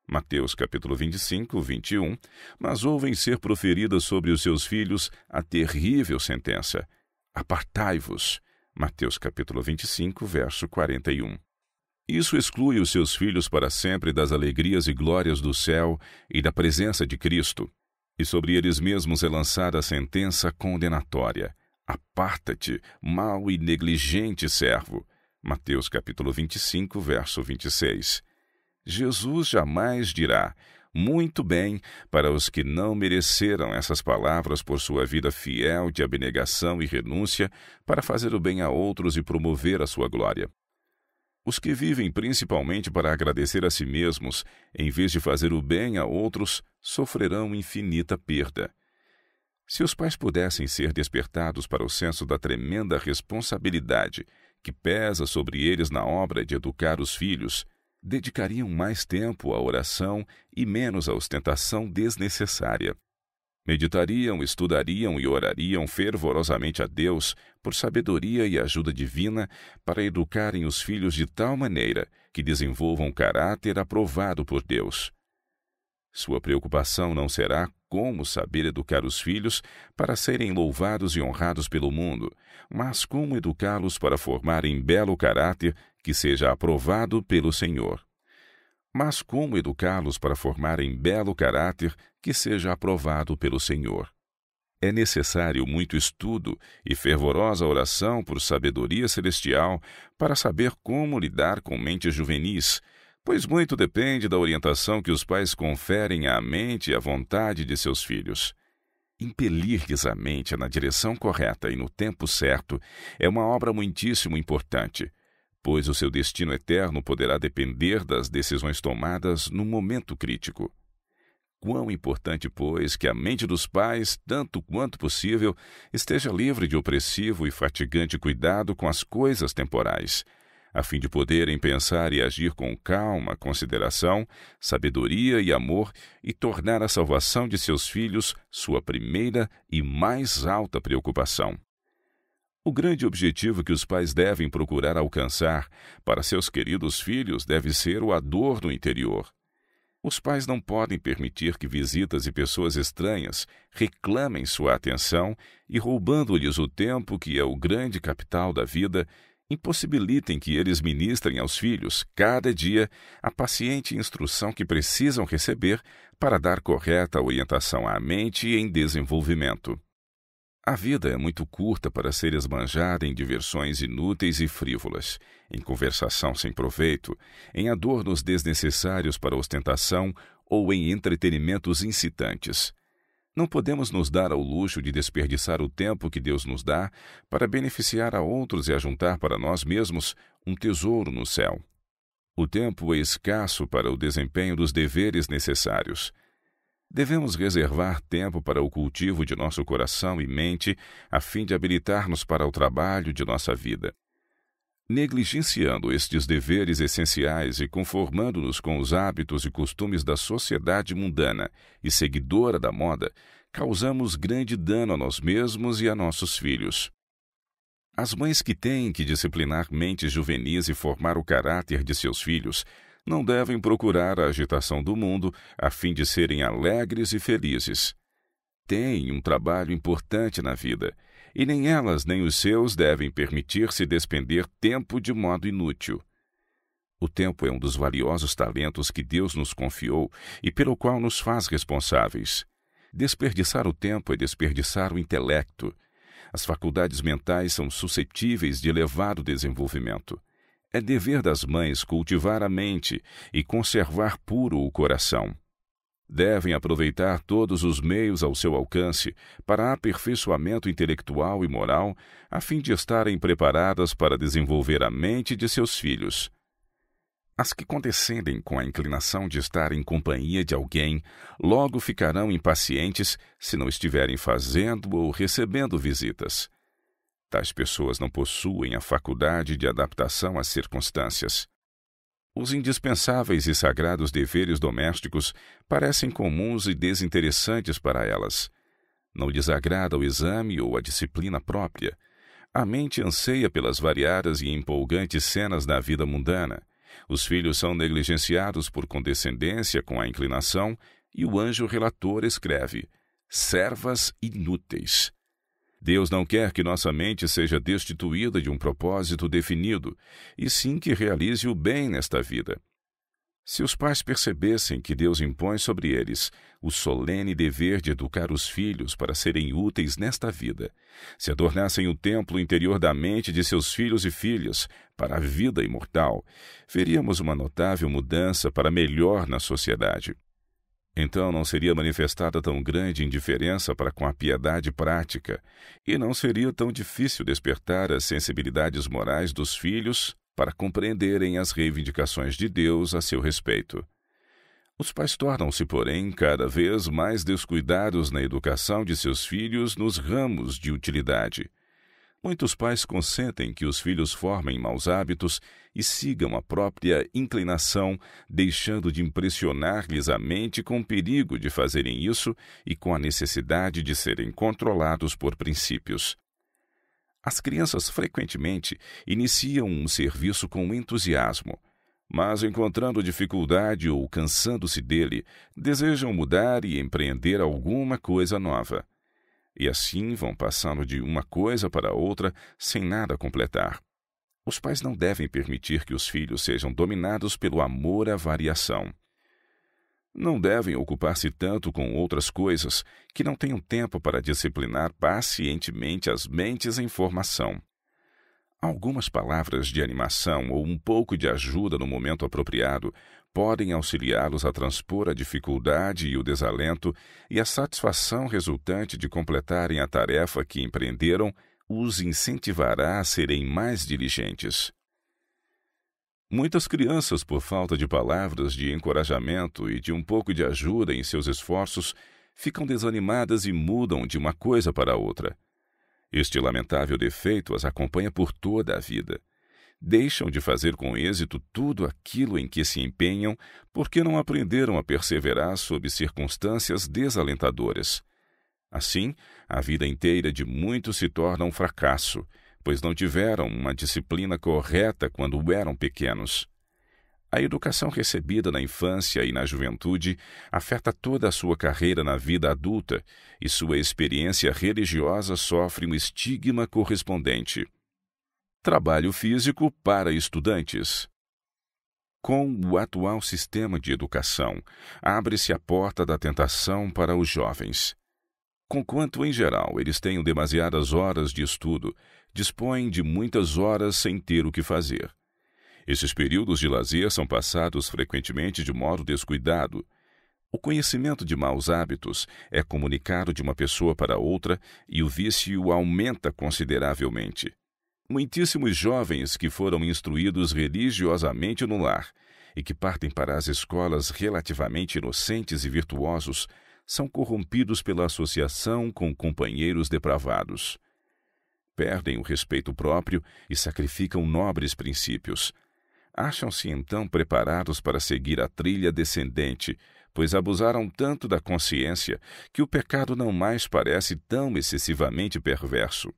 Mateus capítulo 25, 21, mas ouvem ser proferida sobre os seus filhos a terrível sentença: Apartai-vos. Mateus capítulo 25, verso 41. Isso exclui os seus filhos para sempre das alegrias e glórias do céu e da presença de Cristo e sobre eles mesmos é lançada a sentença condenatória. Aparta-te, mau e negligente servo. Mateus capítulo 25, verso 26. Jesus jamais dirá: muito bem para os que não mereceram essas palavras por sua vida fiel de abnegação e renúncia para fazer o bem a outros e promover a sua glória. Os que vivem principalmente para agradecer a si mesmos, em vez de fazer o bem a outros, sofrerão infinita perda. Se os pais pudessem ser despertados para o senso da tremenda responsabilidade que pesa sobre eles na obra de educar os filhos, dedicariam mais tempo à oração e menos à ostentação desnecessária. Meditariam, estudariam e orariam fervorosamente a Deus por sabedoria e ajuda divina para educarem os filhos de tal maneira que desenvolvam caráter aprovado por Deus. Sua preocupação não será como saber educar os filhos para serem louvados e honrados pelo mundo, mas como educá-los para formarem belo caráter que seja aprovado pelo Senhor mas como educá-los para formarem belo caráter que seja aprovado pelo Senhor. É necessário muito estudo e fervorosa oração por sabedoria celestial para saber como lidar com mentes juvenis, pois muito depende da orientação que os pais conferem à mente e à vontade de seus filhos. Impelir-lhes a mente na direção correta e no tempo certo é uma obra muitíssimo importante pois o seu destino eterno poderá depender das decisões tomadas no momento crítico. Quão importante, pois, que a mente dos pais, tanto quanto possível, esteja livre de opressivo e fatigante cuidado com as coisas temporais, a fim de poderem pensar e agir com calma, consideração, sabedoria e amor e tornar a salvação de seus filhos sua primeira e mais alta preocupação. O grande objetivo que os pais devem procurar alcançar para seus queridos filhos deve ser o adorno interior. Os pais não podem permitir que visitas e pessoas estranhas reclamem sua atenção e, roubando-lhes o tempo, que é o grande capital da vida, impossibilitem que eles ministrem aos filhos, cada dia, a paciente instrução que precisam receber para dar correta orientação à mente em desenvolvimento. A vida é muito curta para ser esbanjada em diversões inúteis e frívolas, em conversação sem proveito, em adornos desnecessários para ostentação ou em entretenimentos incitantes. Não podemos nos dar ao luxo de desperdiçar o tempo que Deus nos dá para beneficiar a outros e ajuntar para nós mesmos um tesouro no céu. O tempo é escasso para o desempenho dos deveres necessários. Devemos reservar tempo para o cultivo de nosso coração e mente, a fim de habilitar-nos para o trabalho de nossa vida. Negligenciando estes deveres essenciais e conformando-nos com os hábitos e costumes da sociedade mundana e seguidora da moda, causamos grande dano a nós mesmos e a nossos filhos. As mães que têm que disciplinar mentes juvenis e formar o caráter de seus filhos não devem procurar a agitação do mundo a fim de serem alegres e felizes. Têm um trabalho importante na vida, e nem elas nem os seus devem permitir-se despender tempo de modo inútil. O tempo é um dos valiosos talentos que Deus nos confiou e pelo qual nos faz responsáveis. Desperdiçar o tempo é desperdiçar o intelecto. As faculdades mentais são suscetíveis de elevado desenvolvimento. É dever das mães cultivar a mente e conservar puro o coração. Devem aproveitar todos os meios ao seu alcance para aperfeiçoamento intelectual e moral, a fim de estarem preparadas para desenvolver a mente de seus filhos. As que condescendem com a inclinação de estar em companhia de alguém logo ficarão impacientes se não estiverem fazendo ou recebendo visitas. Tais pessoas não possuem a faculdade de adaptação às circunstâncias. Os indispensáveis e sagrados deveres domésticos parecem comuns e desinteressantes para elas. Não lhes agrada o exame ou a disciplina própria. A mente anseia pelas variadas e empolgantes cenas da vida mundana os filhos são negligenciados por condescendência com a inclinação, e o anjo relator escreve: servas inúteis. Deus não quer que nossa mente seja destituída de um propósito definido, e sim que realize o bem nesta vida. Se os pais percebessem que Deus impõe sobre eles o solene dever de educar os filhos para serem úteis nesta vida, se adornassem o templo interior da mente de seus filhos e filhas para a vida imortal, veríamos uma notável mudança para melhor na sociedade. Então não seria manifestada tão grande indiferença para com a piedade prática, e não seria tão difícil despertar as sensibilidades morais dos filhos para compreenderem as reivindicações de Deus a seu respeito. Os pais tornam-se, porém, cada vez mais descuidados na educação de seus filhos nos ramos de utilidade. Muitos pais consentem que os filhos formem maus hábitos e sigam a própria inclinação, deixando de impressionar-lhes a mente com o perigo de fazerem isso e com a necessidade de serem controlados por princípios. As crianças frequentemente iniciam um serviço com entusiasmo, mas encontrando dificuldade ou cansando-se dele, desejam mudar e empreender alguma coisa nova. E assim vão passando de uma coisa para outra sem nada completar. Os pais não devem permitir que os filhos sejam dominados pelo amor à variação. Não devem ocupar-se tanto com outras coisas que não tenham tempo para disciplinar pacientemente as mentes em formação. Algumas palavras de animação ou um pouco de ajuda no momento apropriado podem auxiliá-los a transpor a dificuldade e o desalento, e a satisfação resultante de completarem a tarefa que empreenderam os incentivará a serem mais diligentes. Muitas crianças, por falta de palavras de encorajamento e de um pouco de ajuda em seus esforços, ficam desanimadas e mudam de uma coisa para outra. Este lamentável defeito as acompanha por toda a vida. Deixam de fazer com êxito tudo aquilo em que se empenham porque não aprenderam a perseverar sob circunstâncias desalentadoras. Assim, a vida inteira de muitos se torna um fracasso pois não tiveram uma disciplina correta quando eram pequenos. A educação recebida na infância e na juventude afeta toda a sua carreira na vida adulta e sua experiência religiosa sofre um estigma correspondente. Trabalho físico para estudantes. Com o atual sistema de educação, abre-se a porta da tentação para os jovens. Conquanto, em geral, eles tenham demasiadas horas de estudo, dispõem de muitas horas sem ter o que fazer. Esses períodos de lazer são passados frequentemente de modo descuidado. O conhecimento de maus hábitos é comunicado de uma pessoa para outra e o vício aumenta consideravelmente. Muitíssimos jovens que foram instruídos religiosamente no lar e que partem para as escolas relativamente inocentes e virtuosos são corrompidos pela associação com companheiros depravados perdem o respeito próprio e sacrificam nobres princípios. Acham-se então preparados para seguir a trilha descendente, pois abusaram tanto da consciência que o pecado não mais parece tão excessivamente perverso.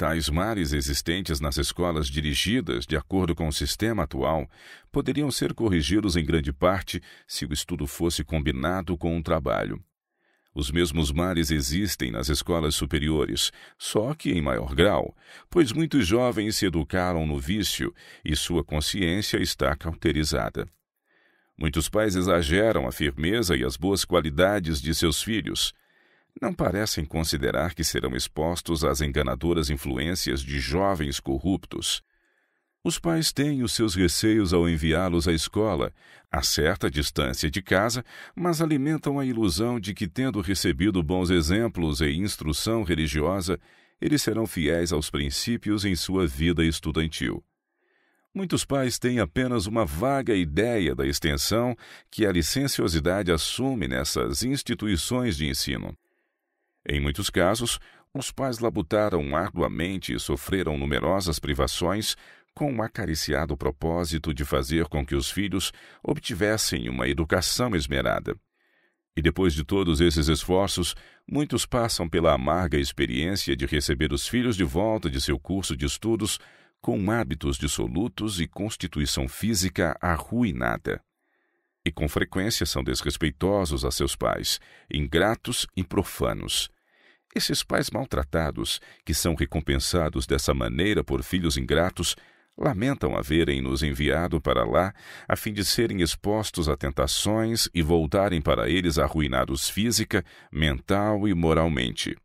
Tais males existentes nas escolas dirigidas de acordo com o sistema atual poderiam ser corrigidos em grande parte se o estudo fosse combinado com o trabalho. Os mesmos males existem nas escolas superiores, só que em maior grau, pois muitos jovens se educaram no vício e sua consciência está cauterizada. Muitos pais exageram a firmeza e as boas qualidades de seus filhos, não parecem considerar que serão expostos às enganadoras influências de jovens corruptos. Os pais têm os seus receios ao enviá-los à escola, a certa distância de casa, mas alimentam a ilusão de que, tendo recebido bons exemplos e instrução religiosa, eles serão fiéis aos princípios em sua vida estudantil. Muitos pais têm apenas uma vaga ideia da extensão que a licenciosidade assume nessas instituições de ensino. Em muitos casos, os pais labutaram arduamente e sofreram numerosas privações com o acariciado propósito de fazer com que os filhos obtivessem uma educação esmerada. E depois de todos esses esforços, muitos passam pela amarga experiência de receber os filhos de volta de seu curso de estudos com hábitos dissolutos e constituição física arruinada. E com frequência são desrespeitosos a seus pais, ingratos e profanos. Esses pais maltratados, que são recompensados dessa maneira por filhos ingratos, lamentam haverem nos enviado para lá a fim de serem expostos a tentações e voltarem para eles arruinados física, mental e moralmente.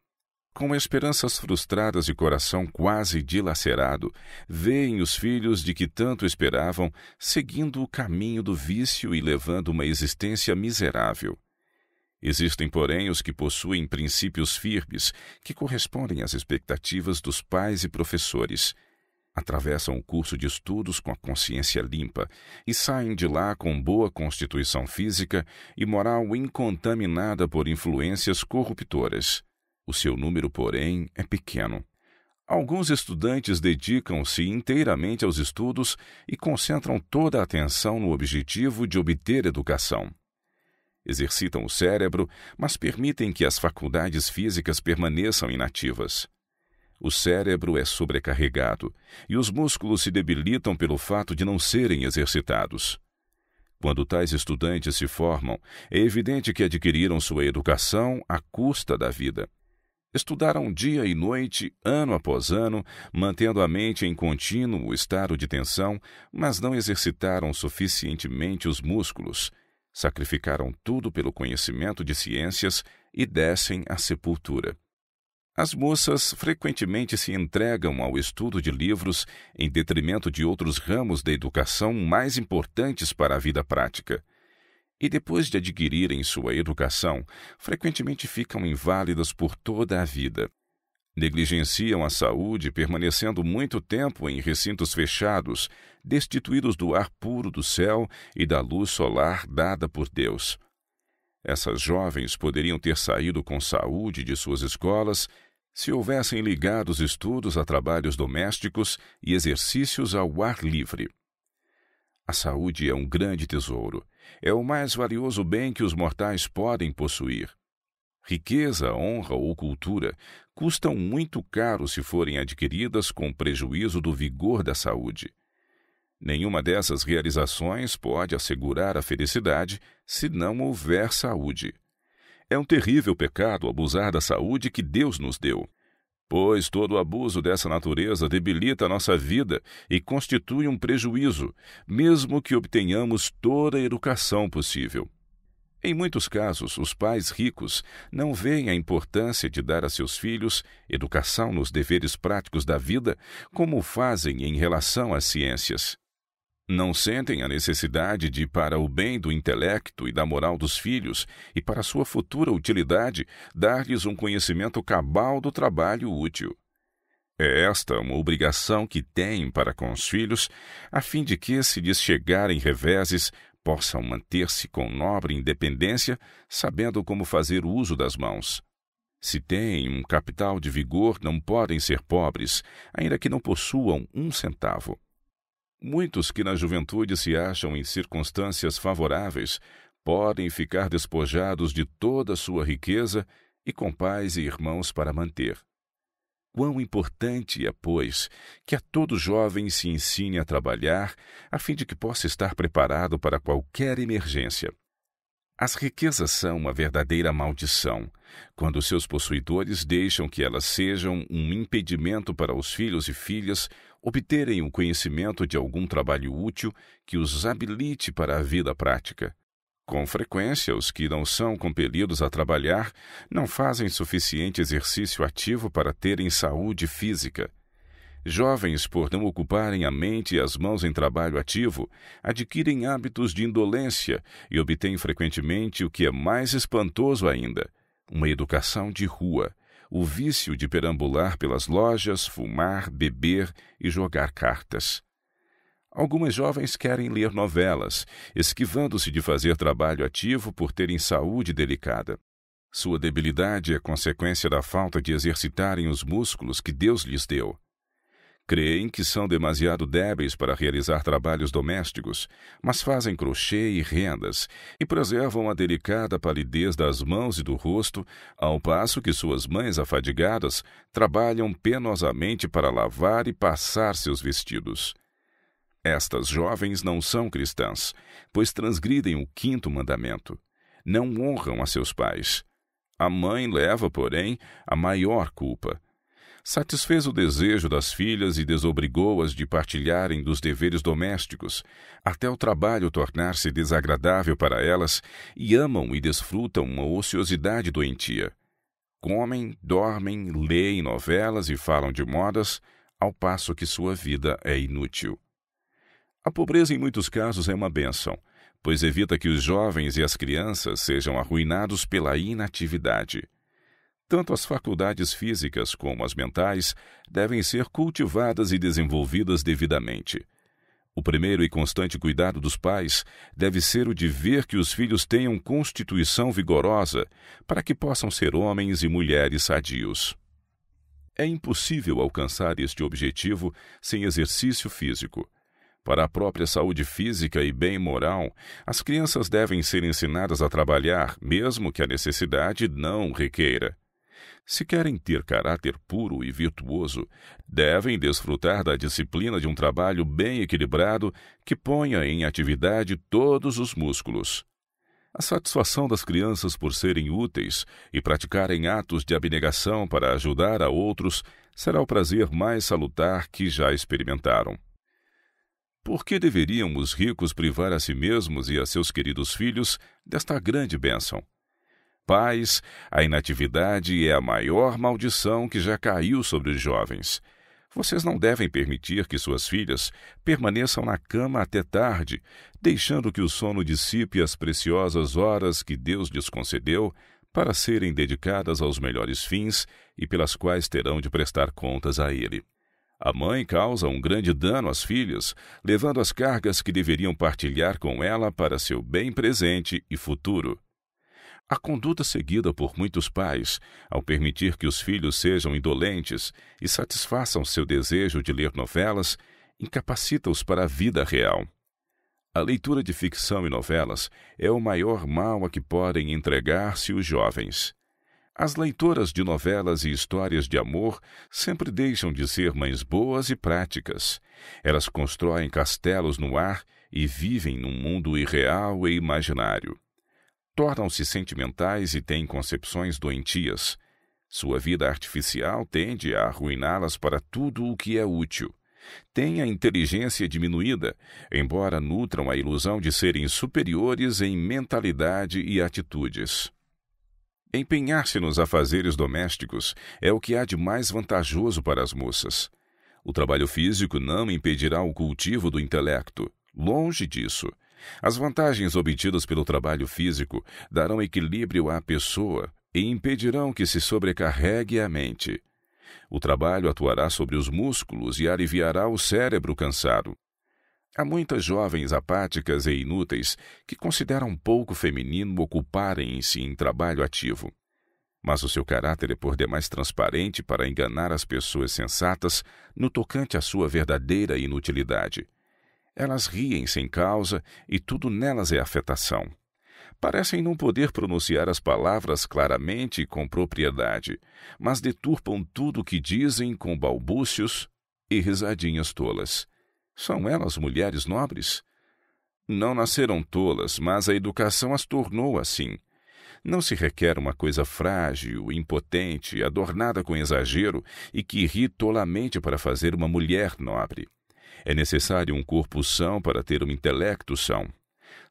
Com esperanças frustradas e coração quase dilacerado, veem os filhos de que tanto esperavam seguindo o caminho do vício e levando uma existência miserável. Existem, porém, os que possuem princípios firmes que correspondem às expectativas dos pais e professores. Atravessam o curso de estudos com a consciência limpa e saem de lá com boa constituição física e moral incontaminada por influências corruptoras. O seu número, porém, é pequeno. Alguns estudantes dedicam-se inteiramente aos estudos e concentram toda a atenção no objetivo de obter educação exercitam o cérebro, mas permitem que as faculdades físicas permaneçam inativas. O cérebro é sobrecarregado e os músculos se debilitam pelo fato de não serem exercitados. Quando tais estudantes se formam, é evidente que adquiriram sua educação à custa da vida. Estudaram dia e noite, ano após ano, mantendo a mente em contínuo estado de tensão, mas não exercitaram suficientemente os músculos sacrificaram tudo pelo conhecimento de ciências e descem à sepultura. As moças frequentemente se entregam ao estudo de livros em detrimento de outros ramos da educação mais importantes para a vida prática. E depois de adquirirem sua educação, frequentemente ficam inválidas por toda a vida. Negligenciam a saúde, permanecendo muito tempo em recintos fechados, destituídos do ar puro do céu e da luz solar dada por Deus. Essas jovens poderiam ter saído com saúde de suas escolas se houvessem ligado os estudos a trabalhos domésticos e exercícios ao ar livre. A saúde é um grande tesouro. É o mais valioso bem que os mortais podem possuir. Riqueza, honra ou cultura custam muito caro se forem adquiridas com prejuízo do vigor da saúde. Nenhuma dessas realizações pode assegurar a felicidade se não houver saúde. É um terrível pecado abusar da saúde que Deus nos deu, pois todo abuso dessa natureza debilita a nossa vida e constitui um prejuízo, mesmo que obtenhamos toda a educação possível. Em muitos casos, os pais ricos não veem a importância de dar a seus filhos educação nos deveres práticos da vida como fazem em relação às ciências. Não sentem a necessidade de, para o bem do intelecto e da moral dos filhos e para sua futura utilidade, dar-lhes um conhecimento cabal do trabalho útil. É esta uma obrigação que têm para com os filhos, a fim de que, se lhes chegarem reveses, possam manter-se com nobre independência, sabendo como fazer uso das mãos. Se têm um capital de vigor, não podem ser pobres, ainda que não possuam um centavo. Muitos que na juventude se acham em circunstâncias favoráveis podem ficar despojados de toda a sua riqueza e com pais e irmãos para manter. Quão importante é, pois, que a todo jovem se ensine a trabalhar, a fim de que possa estar preparado para qualquer emergência. As riquezas são uma verdadeira maldição, quando seus possuidores deixam que elas sejam um impedimento para os filhos e filhas obterem o conhecimento de algum trabalho útil que os habilite para a vida prática. Com frequência, os que não são compelidos a trabalhar não fazem suficiente exercício ativo para terem saúde física. Jovens, por não ocuparem a mente e as mãos em trabalho ativo, adquirem hábitos de indolência e obtêm frequentemente o que é mais espantoso ainda: uma educação de rua, o vício de perambular pelas lojas, fumar, beber e jogar cartas. Algumas jovens querem ler novelas, esquivando-se de fazer trabalho ativo por terem saúde delicada. Sua debilidade é consequência da falta de exercitarem os músculos que Deus lhes deu. Creem que são demasiado débeis para realizar trabalhos domésticos, mas fazem crochê e rendas e preservam a delicada palidez das mãos e do rosto, ao passo que suas mães afadigadas trabalham penosamente para lavar e passar seus vestidos. Estas jovens não são cristãs, pois transgridem o quinto mandamento. Não honram a seus pais. A mãe leva, porém, a maior culpa. Satisfez o desejo das filhas e desobrigou-as de partilharem dos deveres domésticos, até o trabalho tornar-se desagradável para elas, e amam e desfrutam uma ociosidade doentia. Comem, dormem, leem novelas e falam de modas, ao passo que sua vida é inútil. A pobreza, em muitos casos, é uma bênção, pois evita que os jovens e as crianças sejam arruinados pela inatividade. Tanto as faculdades físicas como as mentais devem ser cultivadas e desenvolvidas devidamente. O primeiro e constante cuidado dos pais deve ser o de ver que os filhos tenham constituição vigorosa para que possam ser homens e mulheres sadios. É impossível alcançar este objetivo sem exercício físico. Para a própria saúde física e bem moral, as crianças devem ser ensinadas a trabalhar, mesmo que a necessidade não requeira. Se querem ter caráter puro e virtuoso, devem desfrutar da disciplina de um trabalho bem equilibrado que ponha em atividade todos os músculos. A satisfação das crianças por serem úteis e praticarem atos de abnegação para ajudar a outros será o prazer mais salutar que já experimentaram. Por que deveriam os ricos privar a si mesmos e a seus queridos filhos desta grande bênção? Pais, a inatividade é a maior maldição que já caiu sobre os jovens. Vocês não devem permitir que suas filhas permaneçam na cama até tarde, deixando que o sono dissipe as preciosas horas que Deus lhes concedeu para serem dedicadas aos melhores fins e pelas quais terão de prestar contas a Ele. A mãe causa um grande dano às filhas, levando as cargas que deveriam partilhar com ela para seu bem presente e futuro. A conduta seguida por muitos pais, ao permitir que os filhos sejam indolentes e satisfaçam seu desejo de ler novelas, incapacita-os para a vida real. A leitura de ficção e novelas é o maior mal a que podem entregar-se os jovens. As leitoras de novelas e histórias de amor sempre deixam de ser mães boas e práticas. Elas constroem castelos no ar e vivem num mundo irreal e imaginário. Tornam-se sentimentais e têm concepções doentias. Sua vida artificial tende a arruiná-las para tudo o que é útil. Têm a inteligência diminuída, embora nutram a ilusão de serem superiores em mentalidade e atitudes. Empenhar-se nos afazeres domésticos é o que há de mais vantajoso para as moças. O trabalho físico não impedirá o cultivo do intelecto. Longe disso. As vantagens obtidas pelo trabalho físico darão equilíbrio à pessoa e impedirão que se sobrecarregue a mente. O trabalho atuará sobre os músculos e aliviará o cérebro cansado. Há muitas jovens apáticas e inúteis que consideram pouco feminino ocuparem-se em trabalho ativo. Mas o seu caráter é por demais transparente para enganar as pessoas sensatas no tocante à sua verdadeira inutilidade. Elas riem sem causa e tudo nelas é afetação. parecem não poder pronunciar as palavras claramente e com propriedade, mas deturpam tudo o que dizem com balbúcios e risadinhas tolas. São elas mulheres nobres? Não nasceram tolas, mas a educação as tornou assim. Não se requer uma coisa frágil, impotente, adornada com exagero e que ri tolamente para fazer uma mulher nobre. É necessário um corpo são para ter um intelecto são.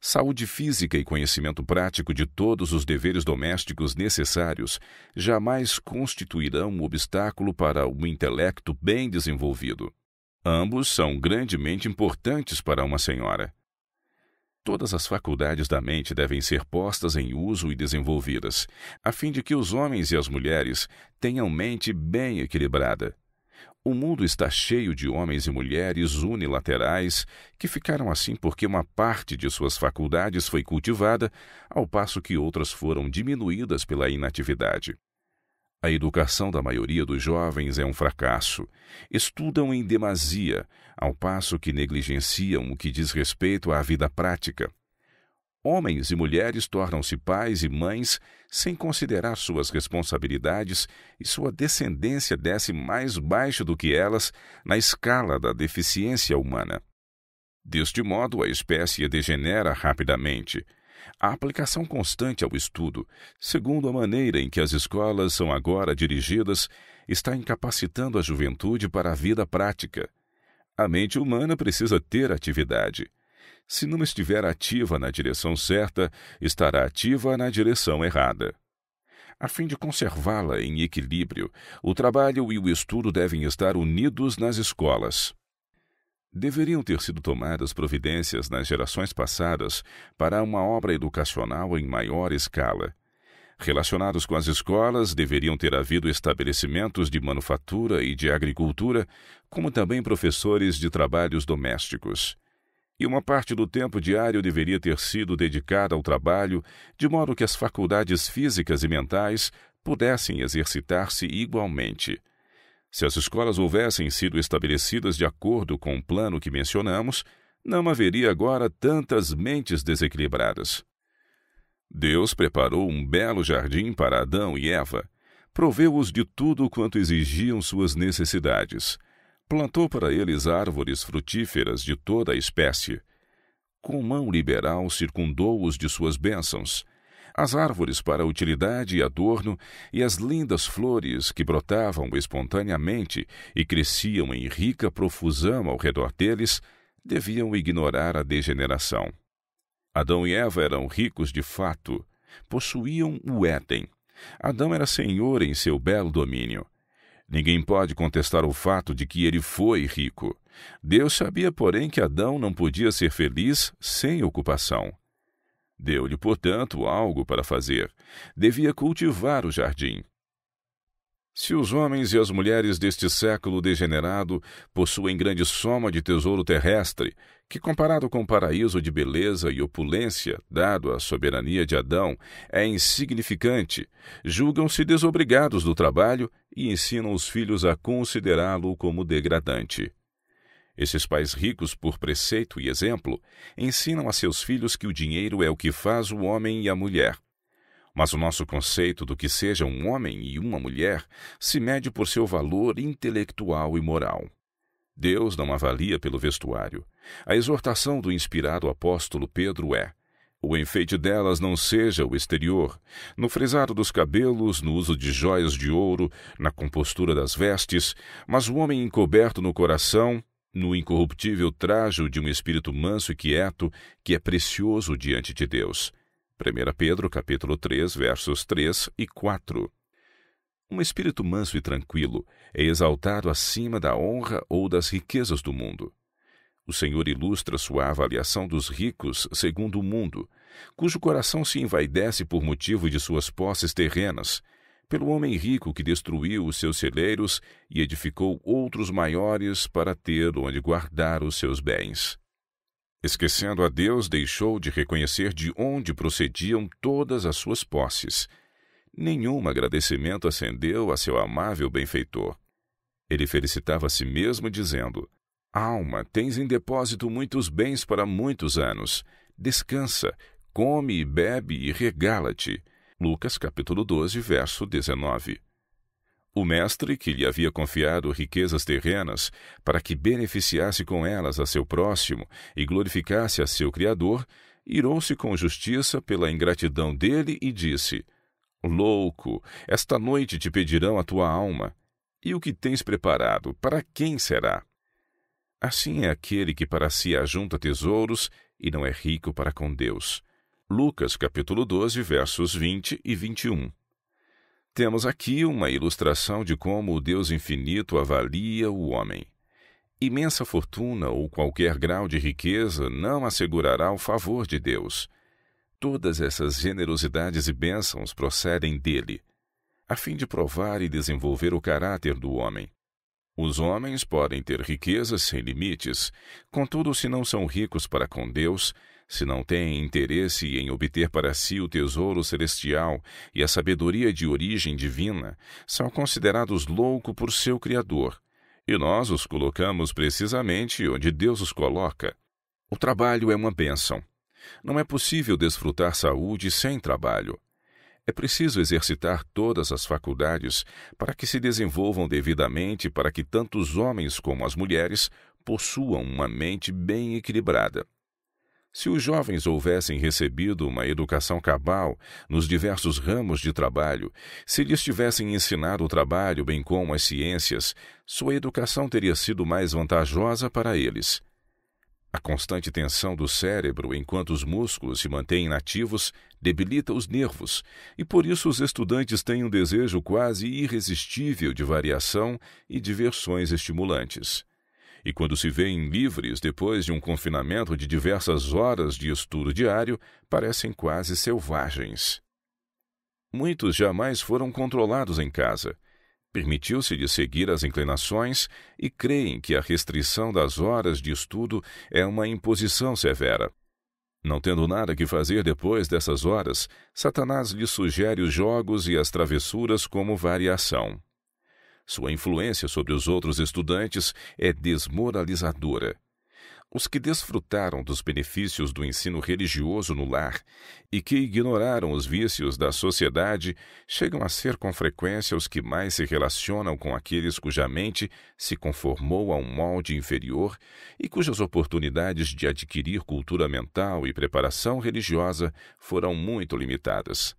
Saúde física e conhecimento prático de todos os deveres domésticos necessários jamais constituirão um obstáculo para um intelecto bem desenvolvido. Ambos são grandemente importantes para uma senhora. Todas as faculdades da mente devem ser postas em uso e desenvolvidas, a fim de que os homens e as mulheres tenham mente bem equilibrada. O mundo está cheio de homens e mulheres unilaterais que ficaram assim porque uma parte de suas faculdades foi cultivada, ao passo que outras foram diminuídas pela inatividade. A educação da maioria dos jovens é um fracasso. Estudam em demasia, ao passo que negligenciam o que diz respeito à vida prática. Homens e mulheres tornam-se pais e mães sem considerar suas responsabilidades e sua descendência desce mais baixo do que elas na escala da deficiência humana. Deste modo, a espécie degenera rapidamente, a aplicação constante ao estudo, segundo a maneira em que as escolas são agora dirigidas, está incapacitando a juventude para a vida prática. A mente humana precisa ter atividade. Se não estiver ativa na direção certa, estará ativa na direção errada. A fim de conservá-la em equilíbrio, o trabalho e o estudo devem estar unidos nas escolas. Deveriam ter sido tomadas providências nas gerações passadas para uma obra educacional em maior escala. Relacionados com as escolas, deveriam ter havido estabelecimentos de manufatura e de agricultura, como também professores de trabalhos domésticos. E uma parte do tempo diário deveria ter sido dedicada ao trabalho, de modo que as faculdades físicas e mentais pudessem exercitar-se igualmente. Se as escolas houvessem sido estabelecidas de acordo com o plano que mencionamos, não haveria agora tantas mentes desequilibradas. Deus preparou um belo jardim para Adão e Eva, proveu-os de tudo quanto exigiam suas necessidades, plantou para eles árvores frutíferas de toda a espécie. Com mão liberal circundou-os de suas bênçãos, as árvores para utilidade e adorno e as lindas flores que brotavam espontaneamente e cresciam em rica profusão ao redor deles, deviam ignorar a degeneração. Adão e Eva eram ricos de fato, possuíam o Éden. Adão era senhor em seu belo domínio. Ninguém pode contestar o fato de que ele foi rico. Deus sabia, porém, que Adão não podia ser feliz sem ocupação. Deu-lhe, portanto, algo para fazer. Devia cultivar o jardim. Se os homens e as mulheres deste século degenerado possuem grande soma de tesouro terrestre, que comparado com o paraíso de beleza e opulência dado à soberania de Adão é insignificante, julgam-se desobrigados do trabalho e ensinam os filhos a considerá-lo como degradante. Esses pais ricos, por preceito e exemplo, ensinam a seus filhos que o dinheiro é o que faz o homem e a mulher. Mas o nosso conceito do que seja um homem e uma mulher se mede por seu valor intelectual e moral. Deus não avalia pelo vestuário. A exortação do inspirado apóstolo Pedro é: o enfeite delas não seja o exterior, no frisado dos cabelos, no uso de joias de ouro, na compostura das vestes, mas o homem encoberto no coração, no incorruptível trajo de um espírito manso e quieto, que é precioso diante de Deus. 1 Pedro capítulo 3, versos 3 e 4. Um espírito manso e tranquilo é exaltado acima da honra ou das riquezas do mundo. O Senhor ilustra sua avaliação dos ricos segundo o mundo, cujo coração se envaidece por motivo de suas posses terrenas, pelo homem rico que destruiu os seus celeiros e edificou outros maiores para ter onde guardar os seus bens. Esquecendo a Deus, deixou de reconhecer de onde procediam todas as suas posses. Nenhum agradecimento acendeu a seu amável benfeitor. Ele felicitava a si mesmo, dizendo: Alma, tens em depósito muitos bens para muitos anos. Descansa, come e bebe e regala-te. Lucas capítulo 12, verso 19. O mestre, que lhe havia confiado riquezas terrenas, para que beneficiasse com elas a seu próximo e glorificasse a seu Criador, irou-se com justiça pela ingratidão dele e disse: Louco, esta noite te pedirão a tua alma. E o que tens preparado, para quem será? Assim é aquele que para si ajunta tesouros e não é rico para com Deus. Lucas capítulo 12, versos 20 e 21. Temos aqui uma ilustração de como o Deus infinito avalia o homem. Imensa fortuna ou qualquer grau de riqueza não assegurará o favor de Deus. Todas essas generosidades e bênçãos procedem dele, a fim de provar e desenvolver o caráter do homem. Os homens podem ter riquezas sem limites, contudo, se não são ricos para com Deus, se não têm interesse em obter para si o tesouro celestial e a sabedoria de origem divina, são considerados loucos por seu Criador, e nós os colocamos precisamente onde Deus os coloca. O trabalho é uma bênção. Não é possível desfrutar saúde sem trabalho. É preciso exercitar todas as faculdades para que se desenvolvam devidamente para que tanto os homens como as mulheres possuam uma mente bem equilibrada. Se os jovens houvessem recebido uma educação cabal nos diversos ramos de trabalho, se lhes tivessem ensinado o trabalho bem como as ciências, sua educação teria sido mais vantajosa para eles. A constante tensão do cérebro enquanto os músculos se mantêm inativos debilita os nervos, e por isso os estudantes têm um desejo quase irresistível de variação e diversões estimulantes e quando se veem livres depois de um confinamento de diversas horas de estudo diário, parecem quase selvagens. Muitos jamais foram controlados em casa. Permitiu-se-lhes seguir as inclinações e creem que a restrição das horas de estudo é uma imposição severa. Não tendo nada que fazer depois dessas horas, Satanás lhes sugere os jogos e as travessuras como variação. Sua influência sobre os outros estudantes é desmoralizadora. Os que desfrutaram dos benefícios do ensino religioso no lar e que ignoraram os vícios da sociedade chegam a ser com frequência os que mais se relacionam com aqueles cuja mente se conformou a um molde inferior e cujas oportunidades de adquirir cultura mental e preparação religiosa foram muito limitadas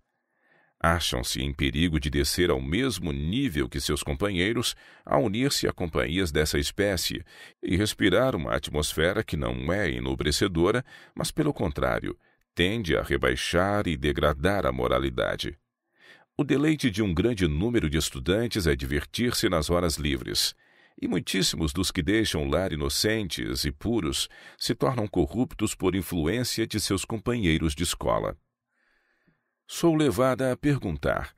acham-se em perigo de descer ao mesmo nível que seus companheiros a unir-se a companhias dessa espécie e respirar uma atmosfera que não é enobrecedora, mas, pelo contrário, tende a rebaixar e degradar a moralidade. O deleite de um grande número de estudantes é divertir-se nas horas livres. E muitíssimos dos que deixam o lar inocentes e puros se tornam corruptos por influência de seus companheiros de escola sou levada a perguntar: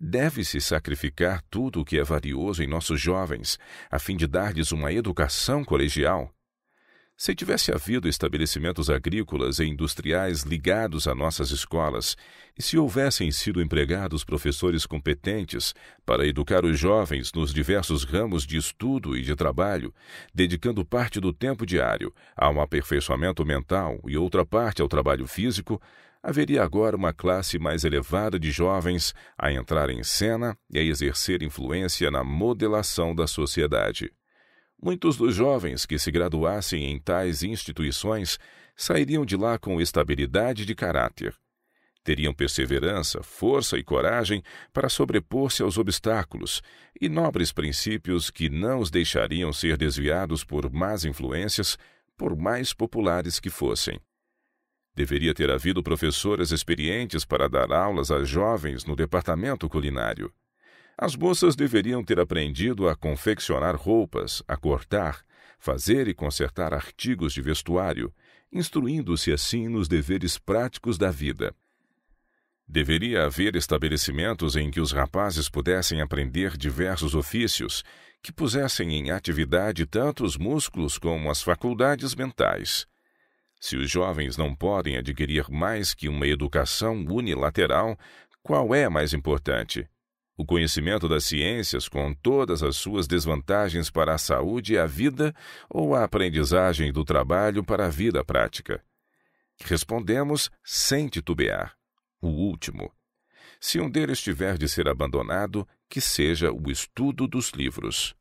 deve-se sacrificar tudo o que é valioso em nossos jovens, a fim de dar-lhes uma educação colegial? Se tivesse havido estabelecimentos agrícolas e industriais ligados a nossas escolas, e se houvessem sido empregados professores competentes para educar os jovens nos diversos ramos de estudo e de trabalho, dedicando parte do tempo diário a um aperfeiçoamento mental e outra parte ao trabalho físico, haveria agora uma classe mais elevada de jovens a entrar em cena e a exercer influência na modelação da sociedade. Muitos dos jovens que se graduassem em tais instituições sairiam de lá com estabilidade de caráter. Teriam perseverança, força e coragem para sobrepor-se aos obstáculos e nobres princípios que não os deixariam ser desviados por más influências, por mais populares que fossem. Deveria ter havido professoras experientes para dar aulas a jovens no departamento culinário. As moças deveriam ter aprendido a confeccionar roupas, a cortar, fazer e consertar artigos de vestuário, instruindo-se assim nos deveres práticos da vida. Deveria haver estabelecimentos em que os rapazes pudessem aprender diversos ofícios, que pusessem em atividade tanto os músculos como as faculdades mentais. Se os jovens não podem adquirir mais que uma educação unilateral, qual é mais importante? O conhecimento das ciências, com todas as suas desvantagens para a saúde e a vida, ou a aprendizagem do trabalho para a vida prática? Respondemos sem titubear. O último. Se um deles tiver de ser abandonado, que seja o estudo dos livros.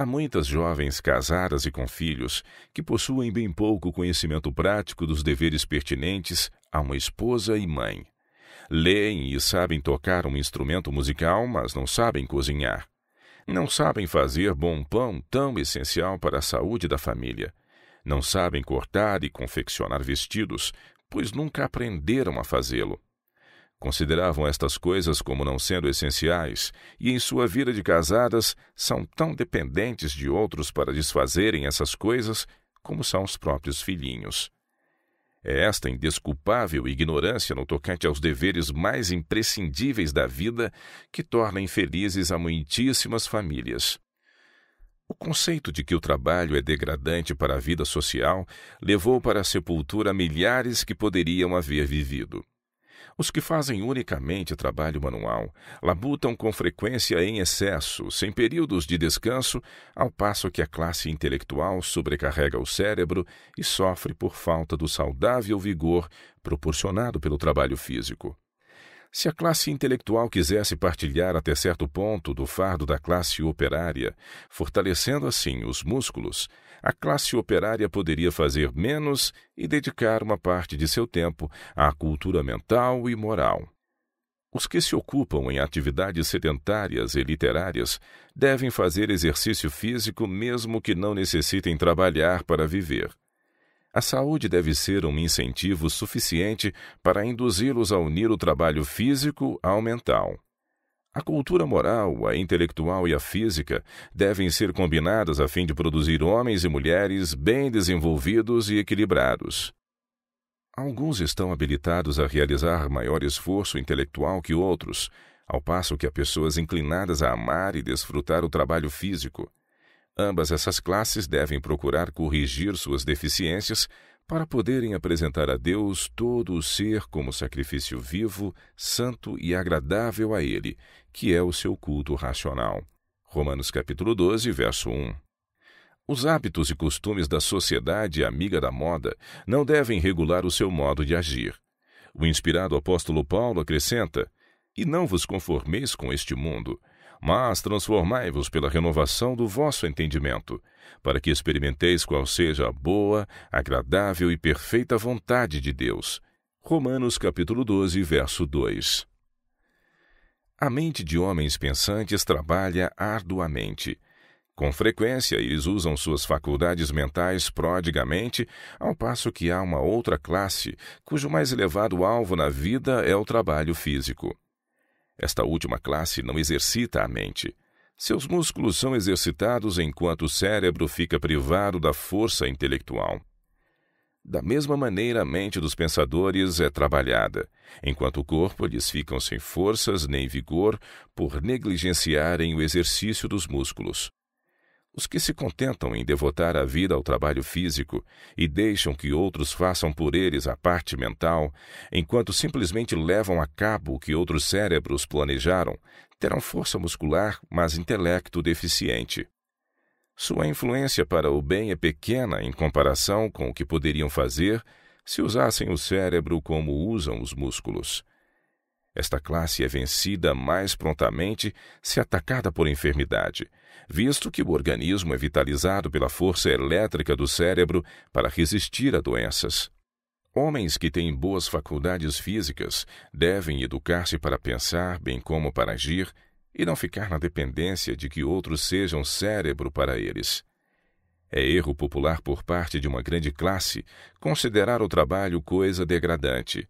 Há muitas jovens casadas e com filhos que possuem bem pouco conhecimento prático dos deveres pertinentes a uma esposa e mãe. Leem e sabem tocar um instrumento musical, mas não sabem cozinhar. Não sabem fazer bom pão tão essencial para a saúde da família. Não sabem cortar e confeccionar vestidos, pois nunca aprenderam a fazê-lo. Consideravam estas coisas como não sendo essenciais e, em sua vida de casadas, são tão dependentes de outros para desfazerem essas coisas como são os próprios filhinhos. É esta indesculpável ignorância no tocante aos deveres mais imprescindíveis da vida que torna infelizes a muitíssimas famílias. O conceito de que o trabalho é degradante para a vida social levou para a sepultura milhares que poderiam haver vivido. Os que fazem unicamente trabalho manual labutam com frequência em excesso, sem períodos de descanso, ao passo que a classe intelectual sobrecarrega o cérebro e sofre por falta do saudável vigor proporcionado pelo trabalho físico. Se a classe intelectual quisesse partilhar até certo ponto do fardo da classe operária, fortalecendo assim os músculos, a classe operária poderia fazer menos e dedicar uma parte de seu tempo à cultura mental e moral. Os que se ocupam em atividades sedentárias e literárias devem fazer exercício físico mesmo que não necessitem trabalhar para viver. A saúde deve ser um incentivo suficiente para induzi-los a unir o trabalho físico ao mental. A cultura moral, a intelectual e a física devem ser combinadas a fim de produzir homens e mulheres bem desenvolvidos e equilibrados. Alguns estão habilitados a realizar maior esforço intelectual que outros, ao passo que há pessoas inclinadas a amar e desfrutar o trabalho físico. Ambas essas classes devem procurar corrigir suas deficiências para poderem apresentar a Deus todo o ser como sacrifício vivo, santo e agradável a Ele, que é o seu culto racional. Romanos capítulo 12, verso 1. Os hábitos e costumes da sociedade amiga da moda não devem regular o seu modo de agir. O inspirado apóstolo Paulo acrescenta: E não vos conformeis com este mundo, mas transformai-vos pela renovação do vosso entendimento, para que experimenteis qual seja a boa, agradável e perfeita vontade de Deus. Romanos capítulo 12, verso 2. A mente de homens pensantes trabalha arduamente. Com frequência, eles usam suas faculdades mentais prodigamente, ao passo que há uma outra classe cujo mais elevado alvo na vida é o trabalho físico. Esta última classe não exercita a mente. Seus músculos são exercitados enquanto o cérebro fica privado da força intelectual. Da mesma maneira, a mente dos pensadores é trabalhada, enquanto o corpo lhes ficam sem forças nem vigor por negligenciarem o exercício dos músculos. Os que se contentam em devotar a vida ao trabalho físico e deixam que outros façam por eles a parte mental, enquanto simplesmente levam a cabo o que outros cérebros planejaram, terão força muscular, mas intelecto deficiente. Sua influência para o bem é pequena em comparação com o que poderiam fazer se usassem o cérebro como usam os músculos. Esta classe é vencida mais prontamente se atacada por enfermidade, visto que o organismo é vitalizado pela força elétrica do cérebro para resistir a doenças. Homens que têm boas faculdades físicas devem educar-se para pensar, bem como para agir, e não ficar na dependência de que outros sejam cérebro para eles. É erro popular por parte de uma grande classe considerar o trabalho coisa degradante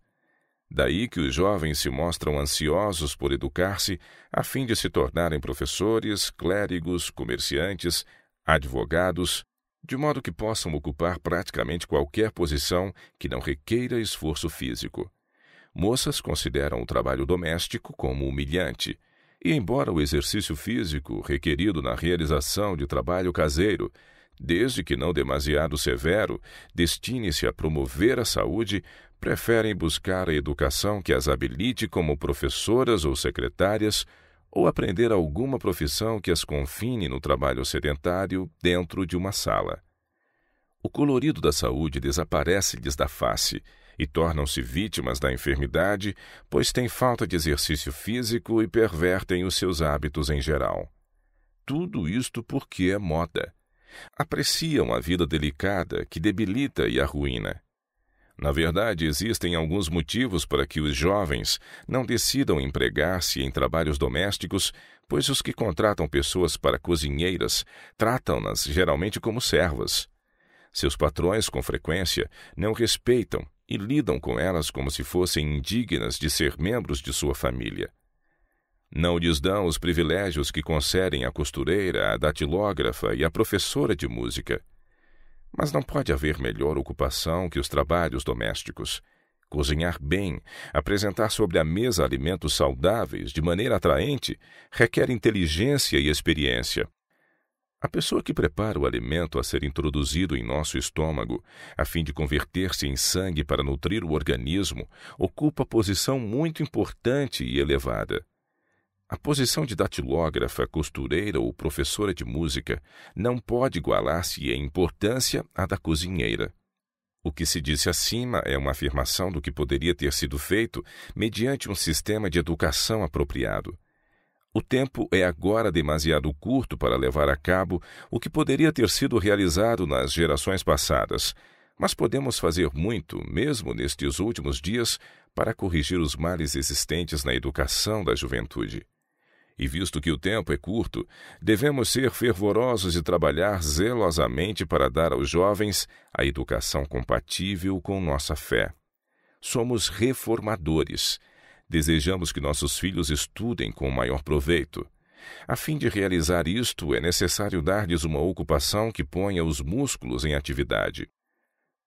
Daí que os jovens se mostram ansiosos por educar-se a fim de se tornarem professores, clérigos, comerciantes, advogados, de modo que possam ocupar praticamente qualquer posição que não requeira esforço físico. Moças consideram o trabalho doméstico como humilhante, e embora o exercício físico requerido na realização de trabalho caseiro desde que não demasiado severo, destine-se a promover a saúde, preferem buscar a educação que as habilite como professoras ou secretárias, ou aprender alguma profissão que as confine no trabalho sedentário dentro de uma sala. O colorido da saúde desaparece-lhes da face e tornam-se vítimas da enfermidade, pois têm falta de exercício físico e pervertem os seus hábitos em geral. Tudo isto porque é moda. Apreciam a vida delicada que debilita e arruína. Na verdade, existem alguns motivos para que os jovens não decidam empregar-se em trabalhos domésticos, pois os que contratam pessoas para cozinheiras tratam-nas geralmente como servas. Seus patrões, com frequência, não respeitam e lidam com elas como se fossem indignas de ser membros de sua família. Não lhes dão os privilégios que concedem a costureira, a datilógrafa e a professora de música. Mas não pode haver melhor ocupação que os trabalhos domésticos. Cozinhar bem, apresentar sobre a mesa alimentos saudáveis de maneira atraente, requer inteligência e experiência. A pessoa que prepara o alimento a ser introduzido em nosso estômago, a fim de converter-se em sangue para nutrir o organismo, ocupa posição muito importante e elevada. A posição de datilógrafa, costureira ou professora de música não pode igualar-se em importância à da cozinheira. O que se disse acima é uma afirmação do que poderia ter sido feito mediante um sistema de educação apropriado. O tempo é agora demasiado curto para levar a cabo o que poderia ter sido realizado nas gerações passadas, mas podemos fazer muito, mesmo nestes últimos dias, para corrigir os males existentes na educação da juventude. E visto que o tempo é curto, devemos ser fervorosos e trabalhar zelosamente para dar aos jovens a educação compatível com nossa fé. Somos reformadores. Desejamos que nossos filhos estudem com maior proveito. A fim de realizar isto, é necessário dar-lhes uma ocupação que ponha os músculos em atividade.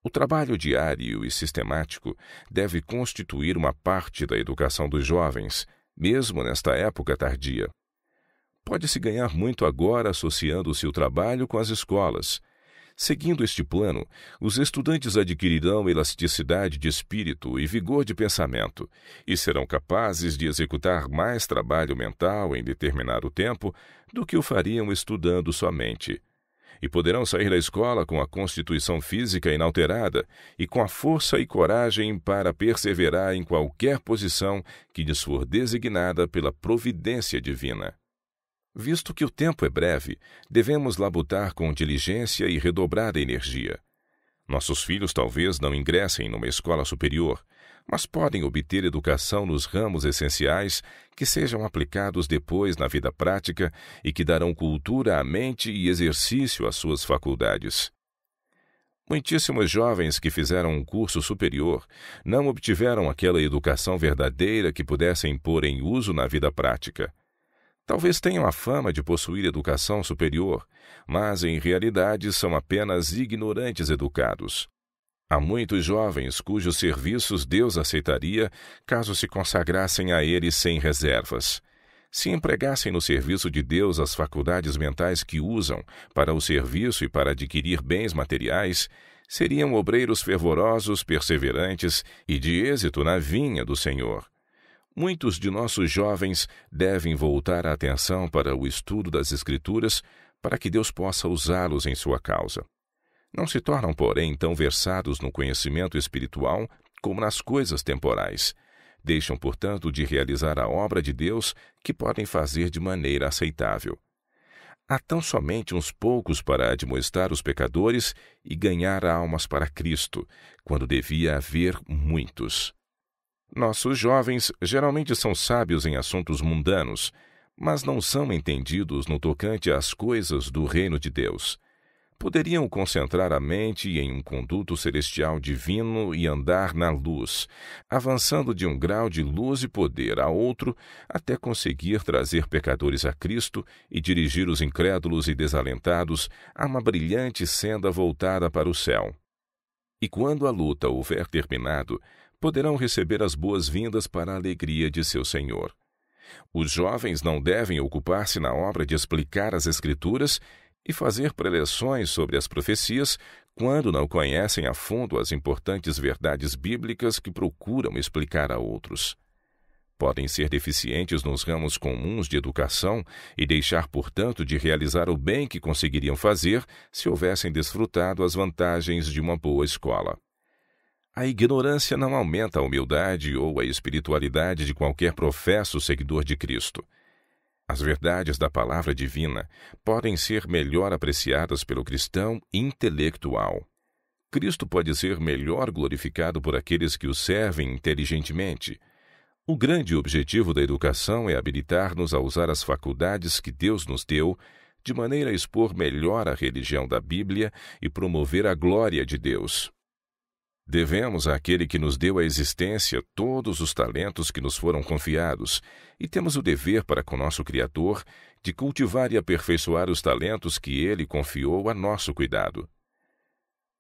O trabalho diário e sistemático deve constituir uma parte da educação dos jovens, mesmo nesta época tardia. Pode-se ganhar muito agora associando-se o trabalho com as escolas. Seguindo este plano, os estudantes adquirirão elasticidade de espírito e vigor de pensamento, e serão capazes de executar mais trabalho mental em determinado tempo do que o fariam estudando somente e poderão sair da escola com a constituição física inalterada e com a força e coragem para perseverar em qualquer posição que lhes for designada pela providência divina. Visto que o tempo é breve, devemos labutar com diligência e redobrar a energia. Nossos filhos talvez não ingressem numa escola superior, mas podem obter educação nos ramos essenciais que sejam aplicados depois na vida prática e que darão cultura à mente e exercício às suas faculdades. Muitíssimos jovens que fizeram um curso superior não obtiveram aquela educação verdadeira que pudessem pôr em uso na vida prática. Talvez tenham a fama de possuir educação superior, mas em realidade são apenas ignorantes educados. Há muitos jovens cujos serviços Deus aceitaria caso se consagrassem a Ele sem reservas. Se empregassem no serviço de Deus as faculdades mentais que usam para o serviço e para adquirir bens materiais, seriam obreiros fervorosos, perseverantes e de êxito na vinha do Senhor. Muitos de nossos jovens devem voltar a atenção para o estudo das Escrituras para que Deus possa usá-los em sua causa. Não se tornam, porém, tão versados no conhecimento espiritual como nas coisas temporais. Deixam, portanto, de realizar a obra de Deus que podem fazer de maneira aceitável. Há tão somente uns poucos para admoestar os pecadores e ganhar almas para Cristo, quando devia haver muitos. Nossos jovens geralmente são sábios em assuntos mundanos, mas não são entendidos no tocante às coisas do reino de Deus poderiam concentrar a mente em um conduto celestial divino e andar na luz, avançando de um grau de luz e poder a outro até conseguir trazer pecadores a Cristo e dirigir os incrédulos e desalentados a uma brilhante senda voltada para o céu. E quando a luta houver terminado, poderão receber as boas-vindas para a alegria de seu Senhor. Os jovens não devem ocupar-se na obra de explicar as Escrituras e fazer preleções sobre as profecias quando não conhecem a fundo as importantes verdades bíblicas que procuram explicar a outros. podem ser deficientes nos ramos comuns de educação e deixar, portanto, de realizar o bem que conseguiriam fazer se houvessem desfrutado as vantagens de uma boa escola. A ignorância não aumenta a humildade ou a espiritualidade de qualquer professo seguidor de Cristo. As verdades da palavra divina podem ser melhor apreciadas pelo cristão intelectual. Cristo pode ser melhor glorificado por aqueles que o servem inteligentemente. O grande objetivo da educação é habilitar-nos a usar as faculdades que Deus nos deu, de maneira a expor melhor a religião da Bíblia e promover a glória de Deus. Devemos àquele que nos deu a existência todos os talentos que nos foram confiados, e temos o dever para com nosso Criador de cultivar e aperfeiçoar os talentos que ele confiou a nosso cuidado.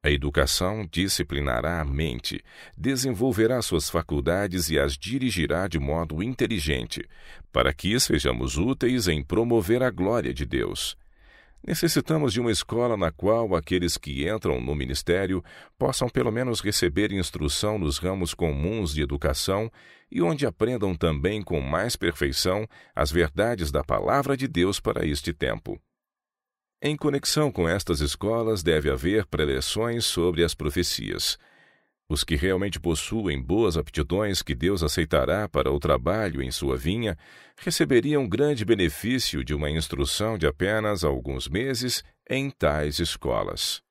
A educação disciplinará a mente, desenvolverá suas faculdades e as dirigirá de modo inteligente, para que sejamos úteis em promover a glória de Deus. Necessitamos de uma escola na qual aqueles que entram no ministério possam pelo menos receber instrução nos ramos comuns de educação e onde aprendam também com mais perfeição as verdades da palavra de Deus para este tempo. Em conexão com estas escolas, deve haver preleções sobre as profecias. Os que realmente possuem boas aptidões que Deus aceitará para o trabalho em sua vinha receberiam grande benefício de uma instrução de apenas alguns meses em tais escolas.